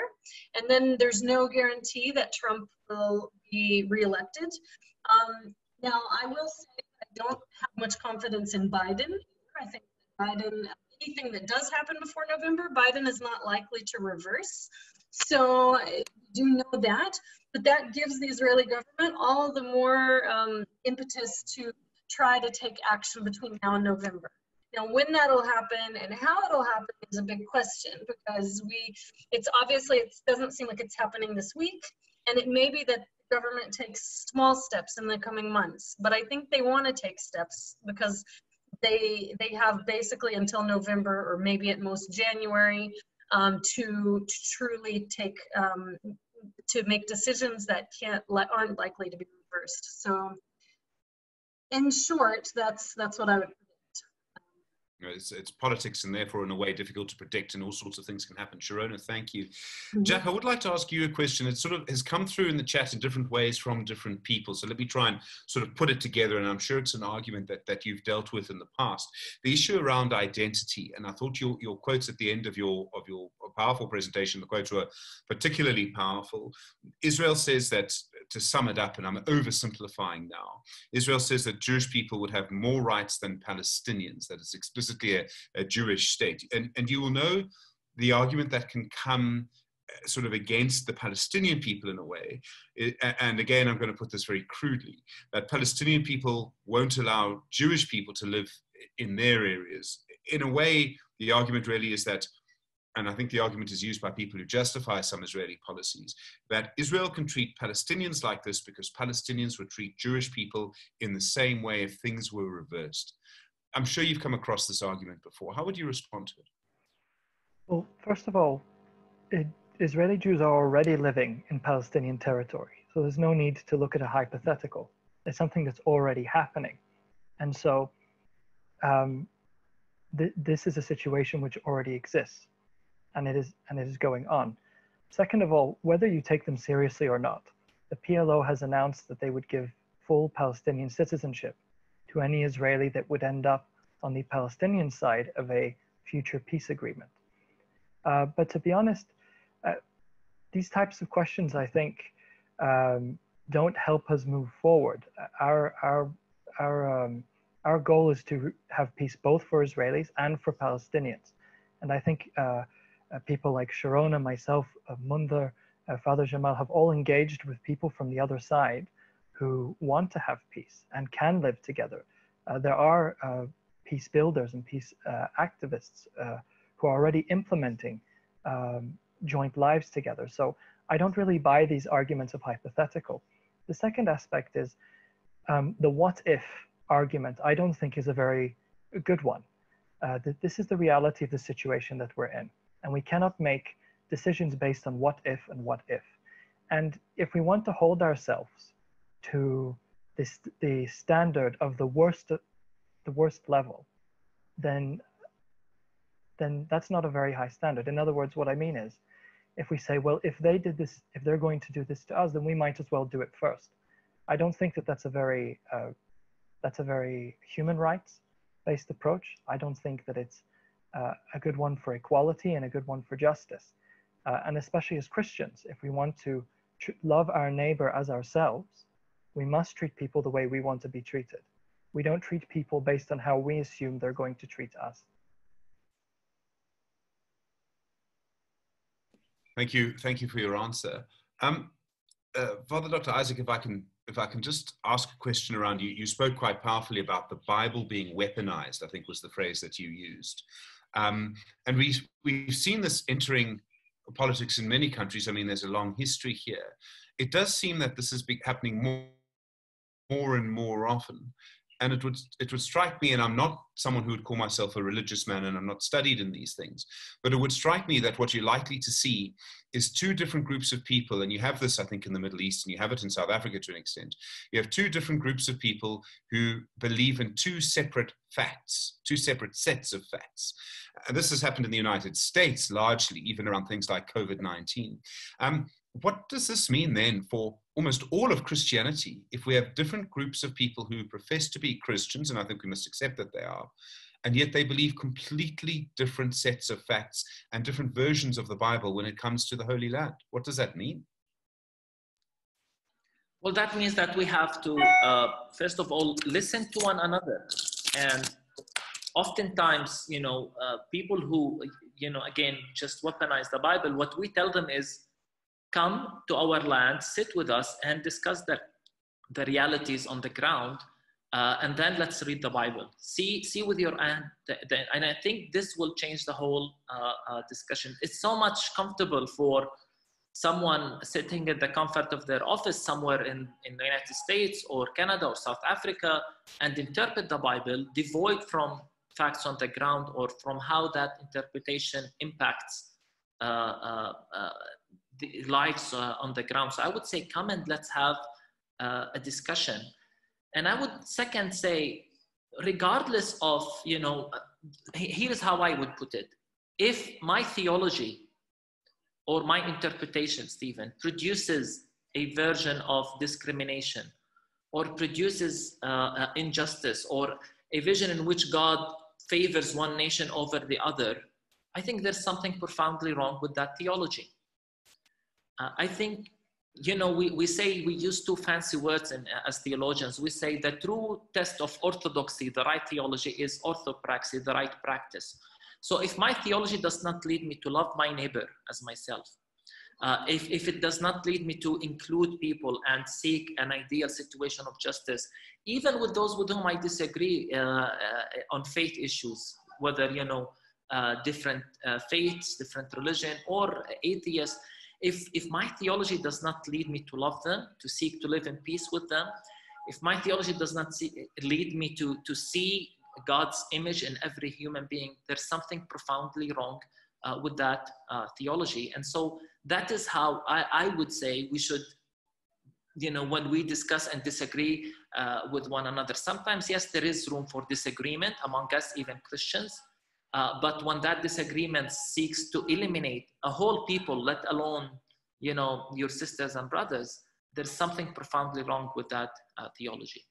And then there's no guarantee that Trump will be reelected. Um, now, I will say I don't have much confidence in Biden I think Biden, anything that does happen before November, Biden is not likely to reverse. So do know that, but that gives the Israeli government all the more um, impetus to try to take action between now and November. Now, when that'll happen and how it'll happen is a big question because we, it's obviously, it doesn't seem like it's happening this week. And it may be that the government takes small steps in the coming months, but I think they want to take steps because they they have basically until November or maybe at most January um, to, to truly take um, to make decisions that can't aren't likely to be reversed. So, in short, that's that's what I would know, it's, it's, politics and therefore in a way difficult to predict and all sorts of things can happen. Sharona, thank you. Mm-hmm. Jack, I would like to ask you a question. It sort of has come through in the chat in different ways from different people. So let me try and sort of put it together. And I'm sure it's an argument that, that you've dealt with in the past. The issue around identity, and I thought your, your quotes at the end of your, of your powerful presentation, the quotes were particularly powerful. Israel says that, to sum it up, and I'm oversimplifying now, Israel says that Jewish people would have more rights than Palestinians, that it's explicitly a, a Jewish state. And, and you will know the argument that can come uh, sort of against the Palestinian people in a way. And again, I'm going to put this very crudely that Palestinian people won't allow Jewish people to live in their areas. In a way, the argument really is that, and I think the argument is used by people who justify some Israeli policies, that Israel can treat Palestinians like this because Palestinians would treat Jewish people in the same way if things were reversed. I'm sure you've come across this argument before. How would you respond to it? Well, first of all, it, Israeli Jews are already living in Palestinian territory, so there's no need to look at a hypothetical. It's something that's already happening, and so um, th- this is a situation which already exists, and it is and it is going on. Second of all, whether you take them seriously or not, the PLO has announced that they would give full Palestinian citizenship to any Israeli that would end up on the Palestinian side of a future peace agreement. Uh, but to be honest, uh, these types of questions, I think, um, don't help us move forward. Our, our, our, um, our goal is to have peace both for Israelis and for Palestinians. And I think uh, people like Sharona, myself, uh, Munther, uh, Father Jamal have all engaged with people from the other side who want to have peace and can live together. Uh, there are uh, peace builders and peace uh, activists uh, who are already implementing um, joint lives together. So I don't really buy these arguments of hypothetical. The second aspect is um, the what if argument, I don't think is a very good one. Uh, th this is the reality of the situation that we're in. And we cannot make decisions based on what if and what if. And if we want to hold ourselves to this, the standard of the worst, the worst level, then then that's not a very high standard. In other words, what I mean is, if we say, well, if they did this, if they're going to do this to us, then we might as well do it first. I don't think that that's a very uh, that's a very human rights based approach. I don't think that it's uh, a good one for equality and a good one for justice. Uh, and especially as Christians, if we want to love our neighbor as ourselves, we must treat people the way we want to be treated. We don't treat people based on how we assume they're going to treat us. Thank you. Thank you for your answer. Um, uh, Father Dr. Isaac, if I can, if I can just ask a question around you, you spoke quite powerfully about the Bible being weaponized. I think was the phrase that you used, um, and we we've seen this entering politics in many countries. I mean, there's a long history here. It does seem that this is happening more, more and more often and it would it would strike me and i'm not someone who would call myself a religious man and i'm not studied in these things but it would strike me that what you're likely to see is two different groups of people and you have this i think in the middle east and you have it in south africa to an extent. You have two different groups of people who believe in two separate facts two separate sets of facts. And this has happened in the united states largely even around things like covid-19 um, what does this mean then for almost all of Christianity if we have different groups of people who profess to be Christians, and I think we must accept that they are, and yet they believe completely different sets of facts and different versions of the Bible when it comes to the Holy Land? What does that mean? Well, that means that we have to, uh, first of all, listen to one another. And oftentimes, you know, uh, people who, you know, again, just weaponize the Bible, what we tell them is, come to our land, sit with us, and discuss the, the realities on the ground. Uh, and then let's read the Bible. See, see with your hand, the, the, and I think this will change the whole uh, uh, discussion. It's so much comfortable for someone sitting in the comfort of their office somewhere in, in the United States or Canada or South Africa and interpret the Bible devoid from facts on the ground or from how that interpretation impacts uh, uh, uh, lives uh, on the ground. So I would say, come and let's have uh, a discussion. And I would second say, regardless of, you know, uh, here's how I would put it. If my theology or my interpretation, Stephen, produces a version of discrimination or produces uh, injustice or a vision in which God favors one nation over the other, I think there's something profoundly wrong with that theology. Uh, I think, you know, we, we say we use two fancy words in, as theologians. We say the true test of orthodoxy, the right theology, is orthopraxy, the right practice. So if my theology does not lead me to love my neighbor as myself, uh, if, if it does not lead me to include people and seek an ideal situation of justice, even with those with whom I disagree uh, uh, on faith issues, whether, you know, uh, different uh, faiths, different religion, or atheists, if, if my theology does not lead me to love them, to seek to live in peace with them, if my theology does not see, lead me to, to see God's image in every human being, there's something profoundly wrong uh, with that uh, theology. And so that is how I, I would say we should, you know, when we discuss and disagree uh, with one another, sometimes, yes, there is room for disagreement among us, even Christians. Uh, but when that disagreement seeks to eliminate a whole people, let alone, you know, your sisters and brothers, there's something profoundly wrong with that uh, theology.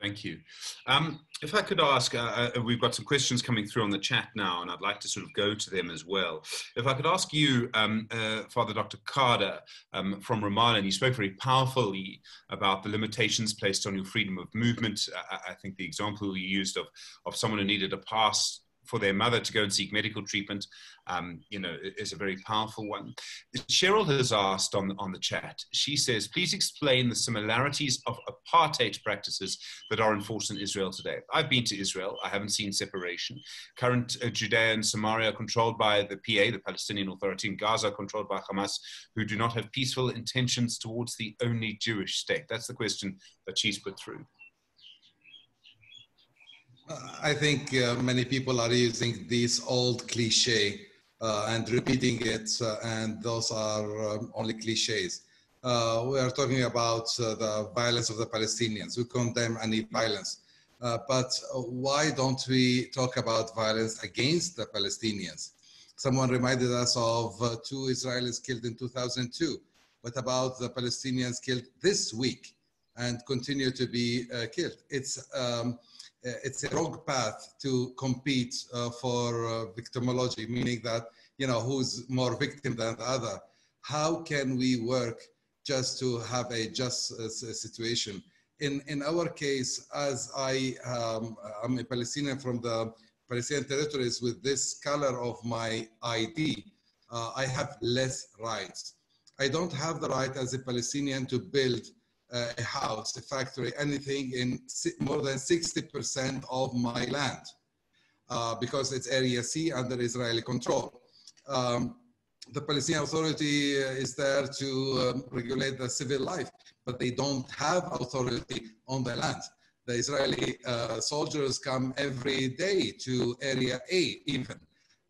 Thank you. Um, if I could ask, uh, uh, we've got some questions coming through on the chat now, and I'd like to sort of go to them as well. If I could ask you, um, uh, Father Dr. Khader um, from Ramallah, and you spoke very powerfully about the limitations placed on your freedom of movement. I, I think the example you used of, of someone who needed a pass for their mother to go and seek medical treatment, um, you know, is a very powerful one. Cheryl has asked on, on the chat, she says, please explain the similarities of apartheid practices that are enforced in Israel today. I've been to Israel, I haven't seen separation. Current uh, Judea and Samaria controlled by the PA, the Palestinian Authority, in Gaza controlled by Hamas, who do not have peaceful intentions towards the only Jewish state. That's the question that she's put through. I think uh, many people are using this old cliche uh, and repeating it, uh, and those are um, only cliches. Uh, we are talking about uh, the violence of the Palestinians. We condemn any violence. Uh, but why don't we talk about violence against the Palestinians? Someone reminded us of uh, two Israelis killed in 2002. What about the Palestinians killed this week and continue to be uh, killed? It's, um, uh, it's a wrong path to compete uh, for uh, victimology, meaning that, you know, who's more victim than the other. How can we work just to have a just situation? In, in our case, as I um, am a Palestinian from the Palestinian territories with this color of my ID, uh, I have less rights. I don't have the right as a Palestinian to build uh, a house, a factory, anything in more than 60% of my land uh, because it's Area C under Israeli control. Um, the Palestinian Authority is there to um, regulate the civil life, but they don't have authority on the land the Israeli uh, soldiers come every day to Area A, even.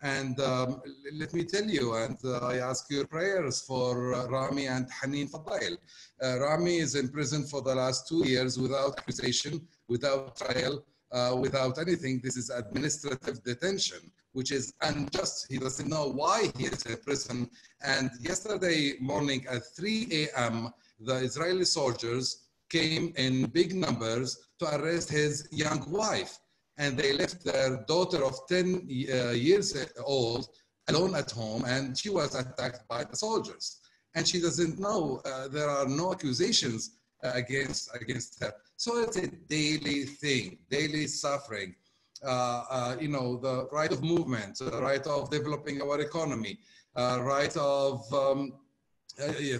And um, let me tell you, and uh, I ask your prayers for uh, Rami and Hanin Fadail. Uh, Rami is in prison for the last two years without accusation, without trial, uh, without anything. This is administrative detention, which is unjust. He doesn't know why he is in prison. And yesterday morning at 3 a.m., the Israeli soldiers came in big numbers to arrest his young wife. And they left their daughter of 10 uh, years old alone at home, and she was attacked by the soldiers. And she doesn't know, uh, there are no accusations uh, against, against her. So it's a daily thing, daily suffering. Uh, uh, you know, the right of movement, the right of developing our economy, uh, right of um,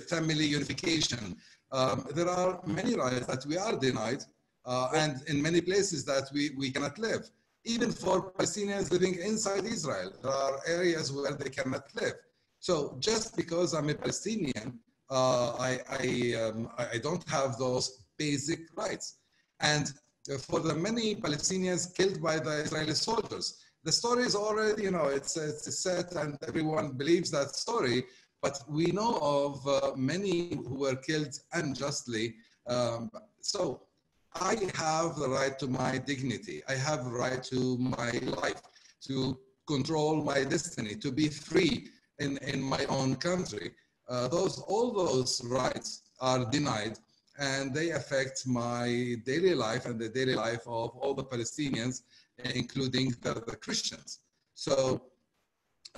family unification, um, there are many rights that we are denied, uh, and in many places that we, we cannot live. Even for Palestinians living inside Israel, there are areas where they cannot live. So just because I'm a Palestinian, uh, I, I, um, I don't have those basic rights. And for the many Palestinians killed by the Israeli soldiers, the story is already, you know, it's, it's set and everyone believes that story. But we know of uh, many who were killed unjustly. Um, so I have the right to my dignity. I have the right to my life, to control my destiny, to be free in, in my own country. Uh, those, all those rights are denied and they affect my daily life and the daily life of all the Palestinians, including the, the Christians. So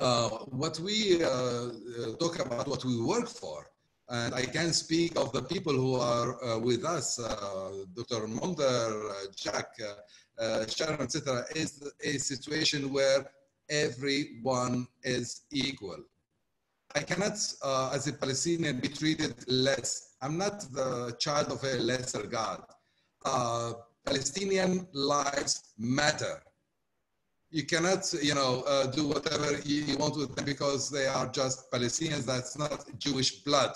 uh, what we uh, uh, talk about, what we work for, and I can speak of the people who are uh, with us, uh, Dr. Monder, uh, Jack, Sharon, etc., is a situation where everyone is equal. I cannot, as a Palestinian, be treated less. I'm not the child of a lesser God. Palestinian lives matter you cannot, you know, uh, do whatever you want with them because they are just Palestinians. That's not Jewish blood.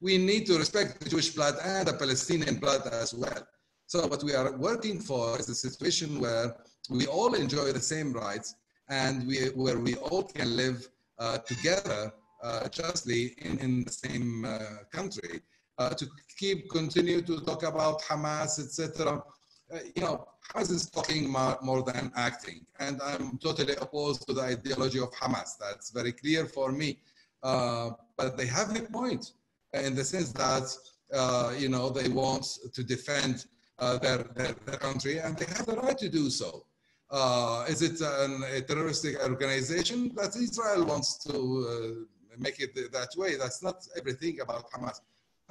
We need to respect the Jewish blood and the Palestinian blood as well. So what we are working for is a situation where we all enjoy the same rights and we, where we all can live uh, together uh, justly in, in the same uh, country. Uh, to keep continue to talk about Hamas, etc. Uh, you know, Hamas is talking more, more, than acting. And I'm totally opposed to the ideology of Hamas. That's very clear for me. Uh, but they have a point in the sense that, uh, you know, they want to defend uh, their, their, their, country and they have the right to do so. Uh, is it an, a terroristic organization? That Israel wants to uh, make it that way. That's not everything about Hamas.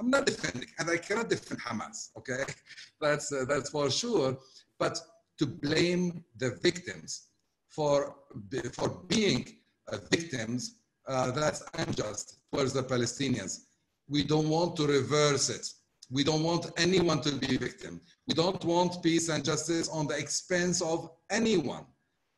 I'm not defending, and I cannot defend Hamas. Okay, that's uh, that's for sure. But to blame the victims for for being uh, victims, uh, that's unjust towards the Palestinians. We don't want to reverse it. We don't want anyone to be a victim. We don't want peace and justice on the expense of anyone.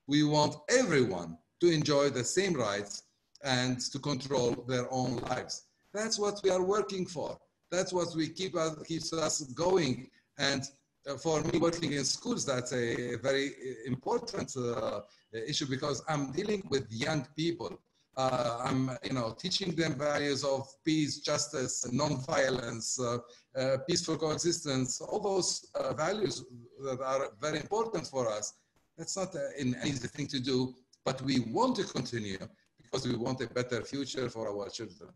We want everyone to enjoy the same rights and to control their own lives. That's what we are working for that's what we keep us, keeps us going. And uh, for me, working in schools, that's a very important uh, issue because I'm dealing with young people. Uh, I'm, you know, teaching them values of peace, justice, non-violence, uh, uh, peaceful coexistence, all those uh, values that are very important for us. That's not an easy thing to do, but we want to continue because we want a better future for our children.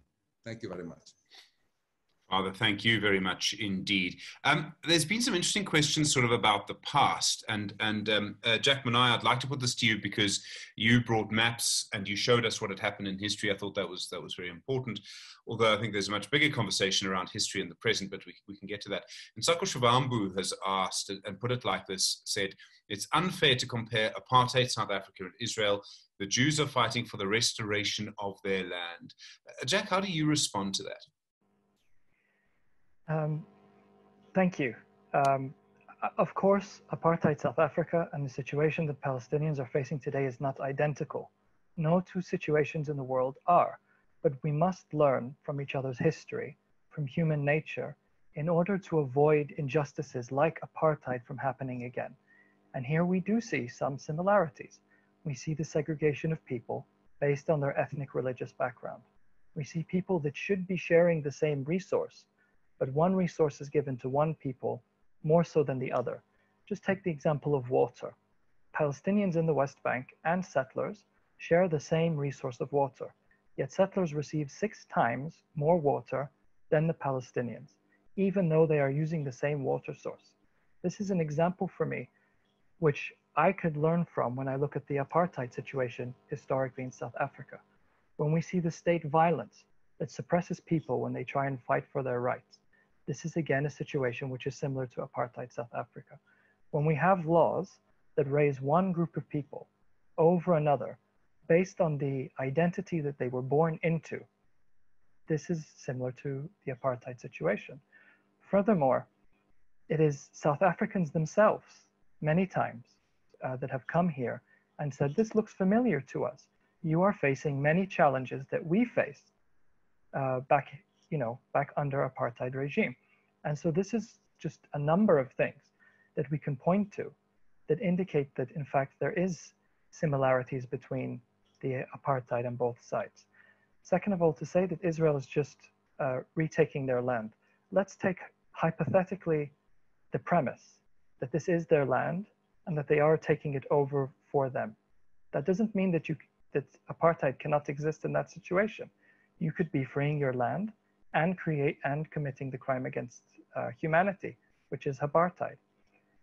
Thank you very much. Father, thank you very much indeed. Um, there's been some interesting questions sort of about the past. And, and um, uh, Jack Munayer, I'd like to put this to you because you brought maps and you showed us what had happened in history. I thought that was, that was very important. Although I think there's a much bigger conversation around history and the present, but we, we can get to that. And Sako Shavambu has asked and put it like this, said, it's unfair to compare apartheid South Africa and Israel. The Jews are fighting for the restoration of their land. Uh, Jack, how do you respond to that? Um, thank you. Um, of course, apartheid South Africa and the situation that Palestinians are facing today is not identical. No two situations in the world are, but we must learn from each other's history, from human nature, in order to avoid injustices like apartheid from happening again. And here we do see some similarities. We see the segregation of people based on their ethnic religious background. We see people that should be sharing the same resource but one resource is given to one people more so than the other. Just take the example of water. Palestinians in the West Bank and settlers share the same resource of water, yet settlers receive six times more water than the Palestinians, even though they are using the same water source. This is an example for me, which I could learn from when I look at the apartheid situation historically in South Africa. When we see the state violence that suppresses people when they try and fight for their rights, this is again a situation which is similar to apartheid South Africa. When we have laws that raise one group of people over another based on the identity that they were born into, this is similar to the apartheid situation. Furthermore, it is South Africans themselves, many times, uh, that have come here and said, This looks familiar to us. You are facing many challenges that we faced uh, back you know, back under apartheid regime. And so this is just a number of things that we can point to that indicate that in fact there is similarities between the apartheid on both sides. Second of all, to say that Israel is just uh, retaking their land. Let's take hypothetically the premise that this is their land and that they are taking it over for them. That doesn't mean that you that apartheid cannot exist in that situation. You could be freeing your land and create and committing the crime against uh, humanity, which is apartheid.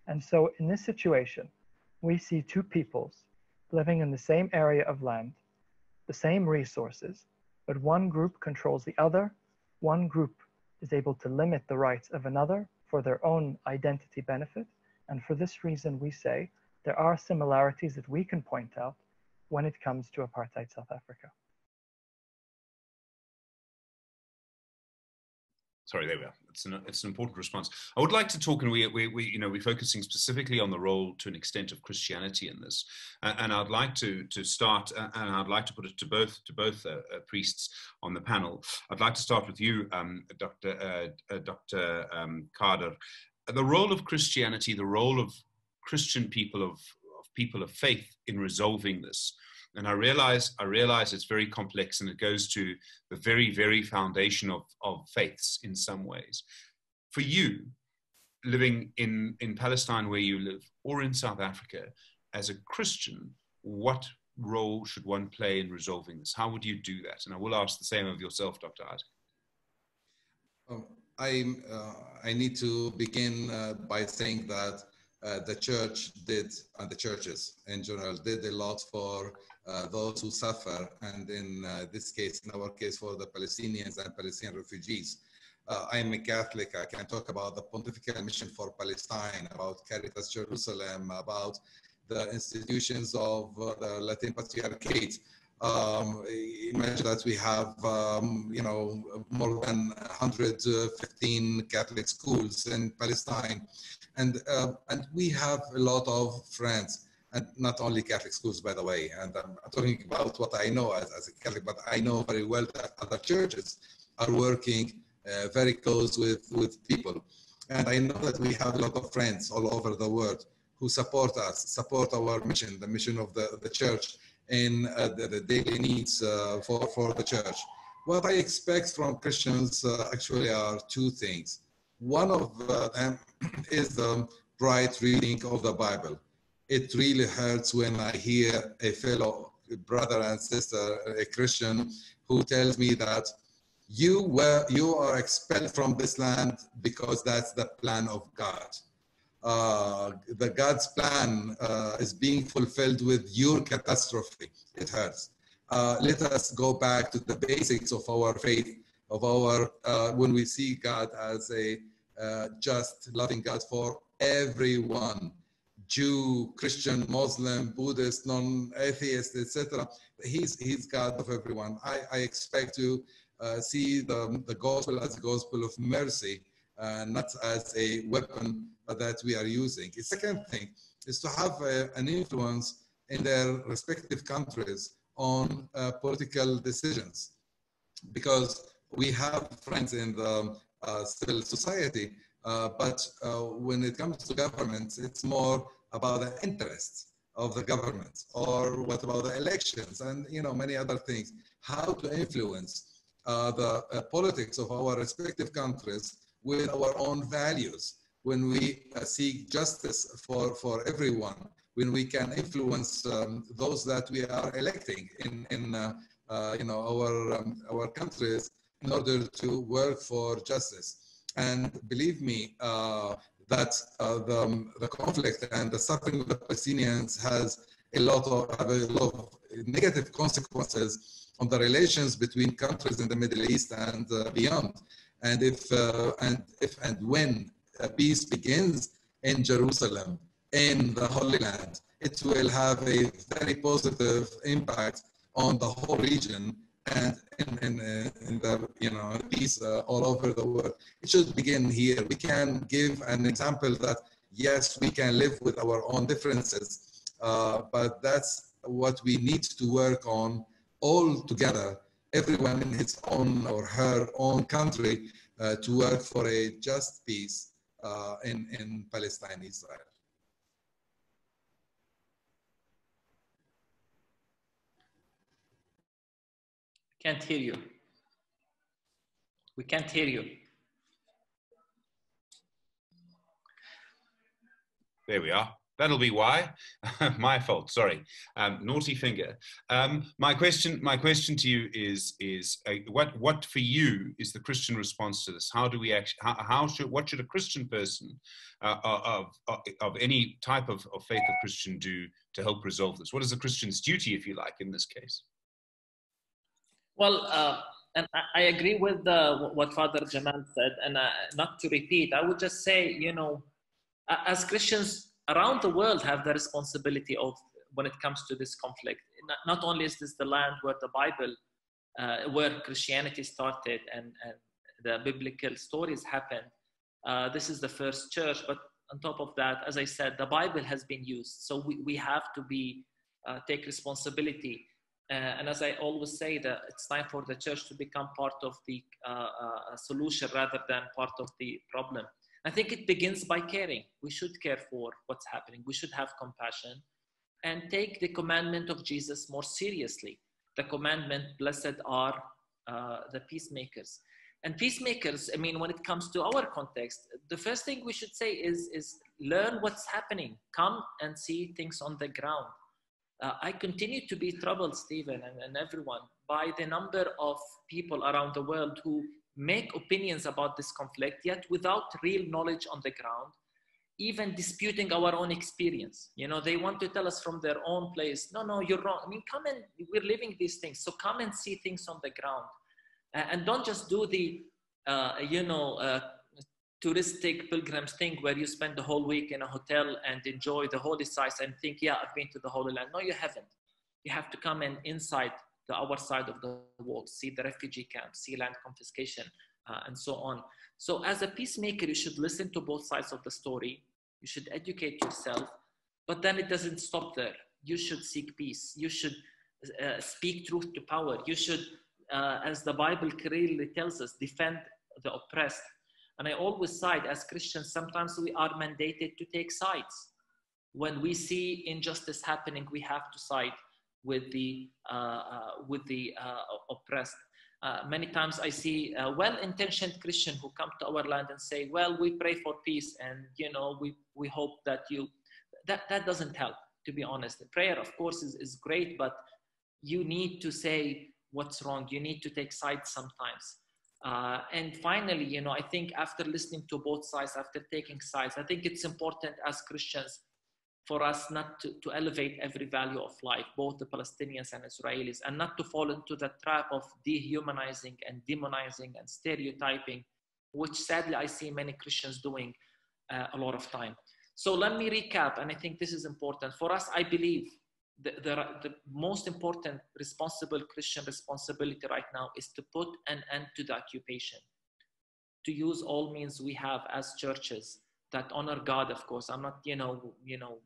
And so in this situation, we see two peoples living in the same area of land, the same resources, but one group controls the other, one group is able to limit the rights of another for their own identity benefit. And for this reason, we say there are similarities that we can point out when it comes to apartheid South Africa. Sorry, there we are. It's an, it's an important response. I would like to talk, and we, we, we, you know, we're focusing specifically on the role to an extent of Christianity in this. Uh, and I'd like to, to start, uh, and I'd like to put it to both, to both uh, uh priests on the panel. I'd like to start with you, um, Dr. Uh, uh, Dr. Um, Khader. The role of Christianity, the role of Christian people of, of people of faith in resolving this and I realize I realize it's very complex and it goes to the very very foundation of of faiths in some ways. For you, living in in Palestine where you live, or in South Africa, as a Christian, what role should one play in resolving this? How would you do that? And I will ask the same of yourself, Dr. Isaac. Um, I, uh, I need to begin uh, by saying that uh, the church did, and the churches in general, did a lot for uh, those who suffer, and in uh, this case, in our case, for the Palestinians and Palestinian refugees. Uh, I am a Catholic. I can talk about the Pontifical Mission for Palestine, about Caritas Jerusalem, about the institutions of uh, the Latin Patriarchate. Um, imagine that we have, um, you know, more than 115 Catholic schools in Palestine, and uh, and we have a lot of friends and not only Catholic schools, by the way. And I'm, talking about what I know as, as, a Catholic, but I know very well that other churches are working uh, very close with, with people. And I know that we have a lot of friends all over the world who support us, support our mission, the mission of the, the church in uh, the, the, daily needs uh, for, for the church. What I expect from Christians uh, actually are two things. One of uh, them is the right reading of the Bible. It really hurts when I hear a fellow brother and sister, a Christian, who tells me that you were you are expelled from this land because that's the plan of God. Uh, the God's plan uh, is being fulfilled with your catastrophe. It hurts. Uh, let us go back to the basics of our faith, of our uh, when we see God as a uh, just loving God for everyone, Jew, Christian, Muslim, Buddhist, non-atheist, etc. He's he's God of everyone. I, I expect to uh, see the, the gospel as a gospel of mercy, uh, not as a weapon that we are using. The second thing is to have a, an influence in their respective countries on uh, political decisions. Because we have friends in the uh, civil society, uh, but uh, when it comes to governments, it's more about the interests of the government or what about the elections and you know many other things how to influence uh, the uh, politics of our respective countries with our own values. When we uh, seek justice for, for everyone, when we can influence um, those that we are electing in, in you know, our, um, our countries in order to work for justice. And believe me, uh, that uh, the, um, the conflict and the suffering of the Palestinians has a lot of, have a lot of negative consequences on the relations between countries in the Middle East and uh, beyond. And if uh, and if and when peace begins in Jerusalem, in the Holy Land, it will have a very positive impact on the whole region and in, in, in the you know peace uh, all over the world. It should begin here. We can give an example that yes, we can live with our own differences, uh, but that's what we need to work on all together, everyone in his own or her own country, uh, to work for a just peace uh, in, in Palestine, Israel. Can't hear you. We can't hear you. There we are. That'll be why. my fault. Sorry, um, naughty finger. Um, my question, my question to you is, is uh, what, what for you is the Christian response to this? How do we actually, how, how should, what should a Christian person uh, of, of, of any type of, of faith of Christian do to help resolve this? What is a Christian's duty, if you like, in this case? Well, uh, and I, agree with uh, what Father Jamal said, and uh, not to repeat, I would just say, you know, as Christians, around the world have the responsibility of when it comes to this conflict. Not, only is this the land where the Bible, uh, where Christianity started and, and the biblical stories happened, uh, this is the first church. But on top of that, as I said, the Bible has been used. So we, we have to be, uh, take responsibility. Uh, and as I always say, that it's time for the church to become part of the uh, uh, solution rather than part of the problem. I think it begins by caring. We should care for what's happening. We should have compassion and take the commandment of Jesus more seriously. The commandment, blessed are uh, the peacemakers. And peacemakers, I mean, when it comes to our context, the first thing we should say is, is learn what's happening. Come and see things on the ground. Uh, I continue to be troubled, Stephen, and, and everyone, by the number of people around the world who make opinions about this conflict, yet without real knowledge on the ground, even disputing our own experience. You know, they want to tell us from their own place, no, no, you're wrong. I mean, come and we're living these things. So come and see things on the ground. Uh, and don't just do the, uh, you know, uh, touristic pilgrims thing where you spend the whole week in a hotel and enjoy the holy sites and think, yeah, I've been to the Holy Land. No, you haven't. You have to come and inside the our side of the wall, see the refugee camps, see land confiscation, uh, and so on. So as a peacemaker, you should listen to both sides of the story. You should educate yourself, but then it doesn't stop there. You should seek peace. You should uh, speak truth to power. You should, uh, as the Bible clearly tells us, defend the oppressed. And I always side as Christians, sometimes we are mandated to take sides. When we see injustice happening, we have to side with the uh, uh, with the uh, oppressed. many times I see well-intentioned Christians who come to our land and say, "Well, we pray for peace, and you know, we we hope that you." That that doesn't help, to be honest. Prayer, of course, is, is great, but you need to say what's wrong. You need to take sides sometimes. Uh, and finally, you know, I think after listening to both sides, after taking sides, I think it's important as Christians for us not to, to elevate every value of life, both the Palestinians and Israelis, and not to fall into the trap of dehumanizing and demonizing and stereotyping, which sadly I see many Christians doing uh, a lot of time. So let me recap, and I think this is important. For us, I believe the, the, the, most important responsible Christian responsibility right now is to put an end to the occupation, to use all means we have as churches that honor God, of course. I'm not, you know, you know,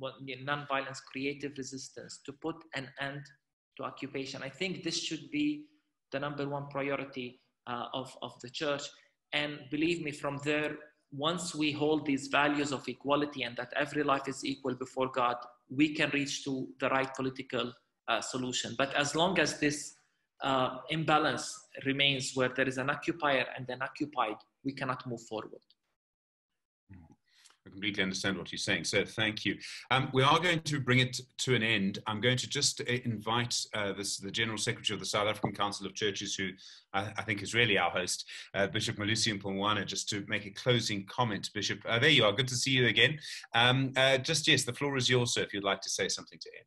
non-violence, creative resistance, to put an end to occupation. I think this should be the number one priority uh, of, of the church. And believe me, from there, once we hold these values of equality and that every life is equal before God, we can reach to the right political uh, solution. But as long as this uh, imbalance remains where there is an occupier and an occupied, we cannot move forward. I completely understand what you're saying. So thank you. Um, we are going to bring it to an end. I'm going to just uh, invite uh, this, the General Secretary of the South African Council of Churches, who I, I think is really our host, uh, Bishop Malusi Mpumlwana, just to make a closing comment. Bishop, uh, there you are. Good to see you again. Um, uh, just, yes, the floor is yours, sir, if you'd like to say something to end.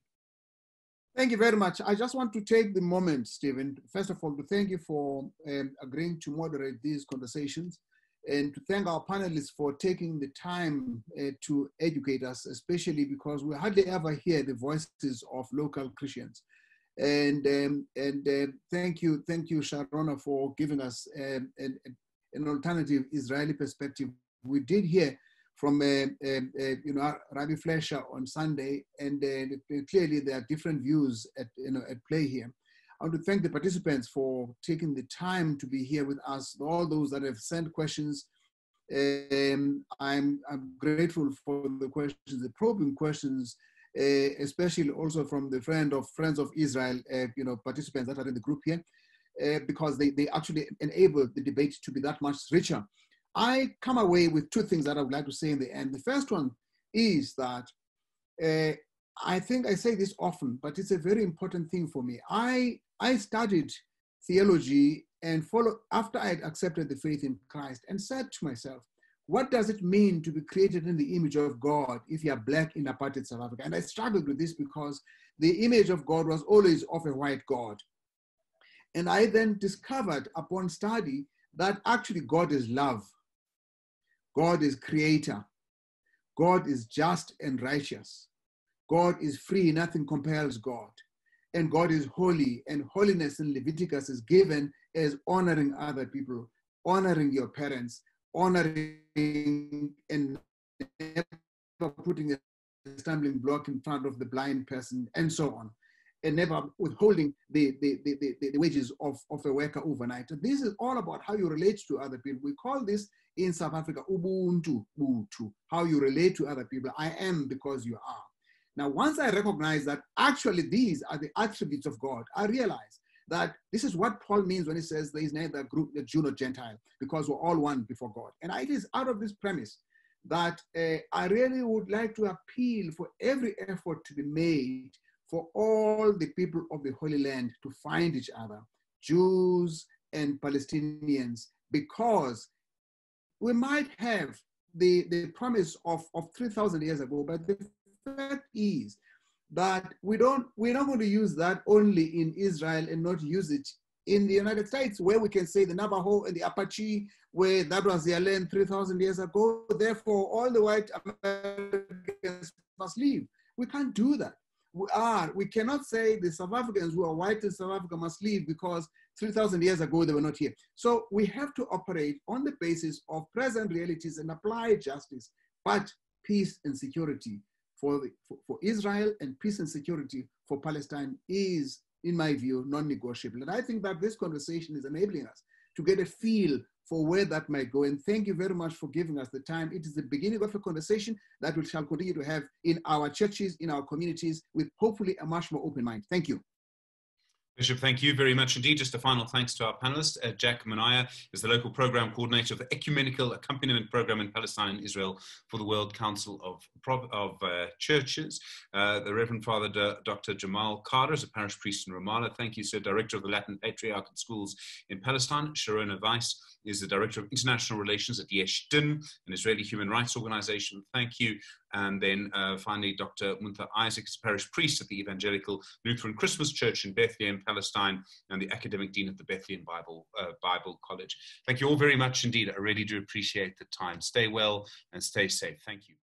Thank you very much. I just want to take the moment, Stephen, first of all, to thank you for um, agreeing to moderate these conversations and to thank our panelists for taking the time uh, to educate us, especially because we hardly ever hear the voices of local Christians. And, um, and uh, thank you, thank you, Sharona, for giving us um, an, an, alternative Israeli perspective. We did hear from, uh, um, uh you know, Rabbi Fleischer on Sunday, and uh, clearly there are different views at, you know, at play here. I want to thank the participants for taking the time to be here with us, all those that have sent questions. Um, I'm, I'm grateful for the questions, the probing questions, uh, especially also from the friend of Friends of Israel, uh, you know, participants that are in the group here, uh, because they, they actually enable the debate to be that much richer. I come away with two things that I would like to say in the end. The first one is that uh, I think I say this often, but it's a very important thing for me. I I studied theology and follow after I had accepted the faith in Christ and said to myself, what does it mean to be created in the image of God if you are black in apartheid South Africa? And I struggled with this because the image of God was always of a white God. And I then discovered upon study that actually God is love. God is creator. God is just and righteous. God is free, nothing compels God and God is holy, and holiness in Leviticus is given as honoring other people, honoring your parents, honoring and never putting a stumbling block in front of the blind person, and so on, and never withholding the, the, the, the, wages of, of a worker overnight. This is all about how you relate to other people. We call this in South Africa Ubuntu, how you relate to other people. I am because you are. Now, once I recognize that actually these are the attributes of God, I realize that this is what Paul means when he says there is neither group, the Jew nor Gentile, because we're all one before God. And it is out of this premise that uh, I really would like to appeal for every effort to be made for all the people of the Holy Land to find each other, Jews and Palestinians, because we might have the, the promise of, of 3,000 years ago, but the fact is that we don't, we're not going to use that only in Israel and not use it in the United States, where we can say the Navajo and the Apache, where that was their land 3,000 years ago. Therefore, all the white Americans must leave. We can't do that. We are, we cannot say the South Africans who are white in South Africa must leave because 3,000 years ago they were not here. So we have to operate on the basis of present realities and apply justice, but peace and security for, the, for, for Israel and peace and security for Palestine is, in my view, non-negotiable. And I think that this conversation is enabling us to get a feel for where that might go. And thank you very much for giving us the time. It is the beginning of a conversation that we shall continue to have in our churches, in our communities, with hopefully a much more open mind. Thank you. Bishop, thank you very much indeed. Just a final thanks to our panelists. Uh, Jack Munayer is the local program coordinator of the Ecumenical Accompaniment Program in Palestine and Israel for the World Council of, of uh, Churches. Uh, the Reverend Father D- Dr. Jamal Khader is a parish priest in Ramallah. Thank you, sir. Director of the Latin Patriarchate Schools in Palestine. Sharona Weiss is the Director of International Relations at Yesh Din, an Israeli human rights organization. Thank you. And then uh, finally, Dr. Munther Isaac is parish priest at the Evangelical Lutheran Christmas Church in Bethlehem, Palestine, and the academic dean at the Bethlehem Bible, uh, Bible College. Thank you all very much indeed. I really do appreciate the time. Stay well and stay safe. Thank you.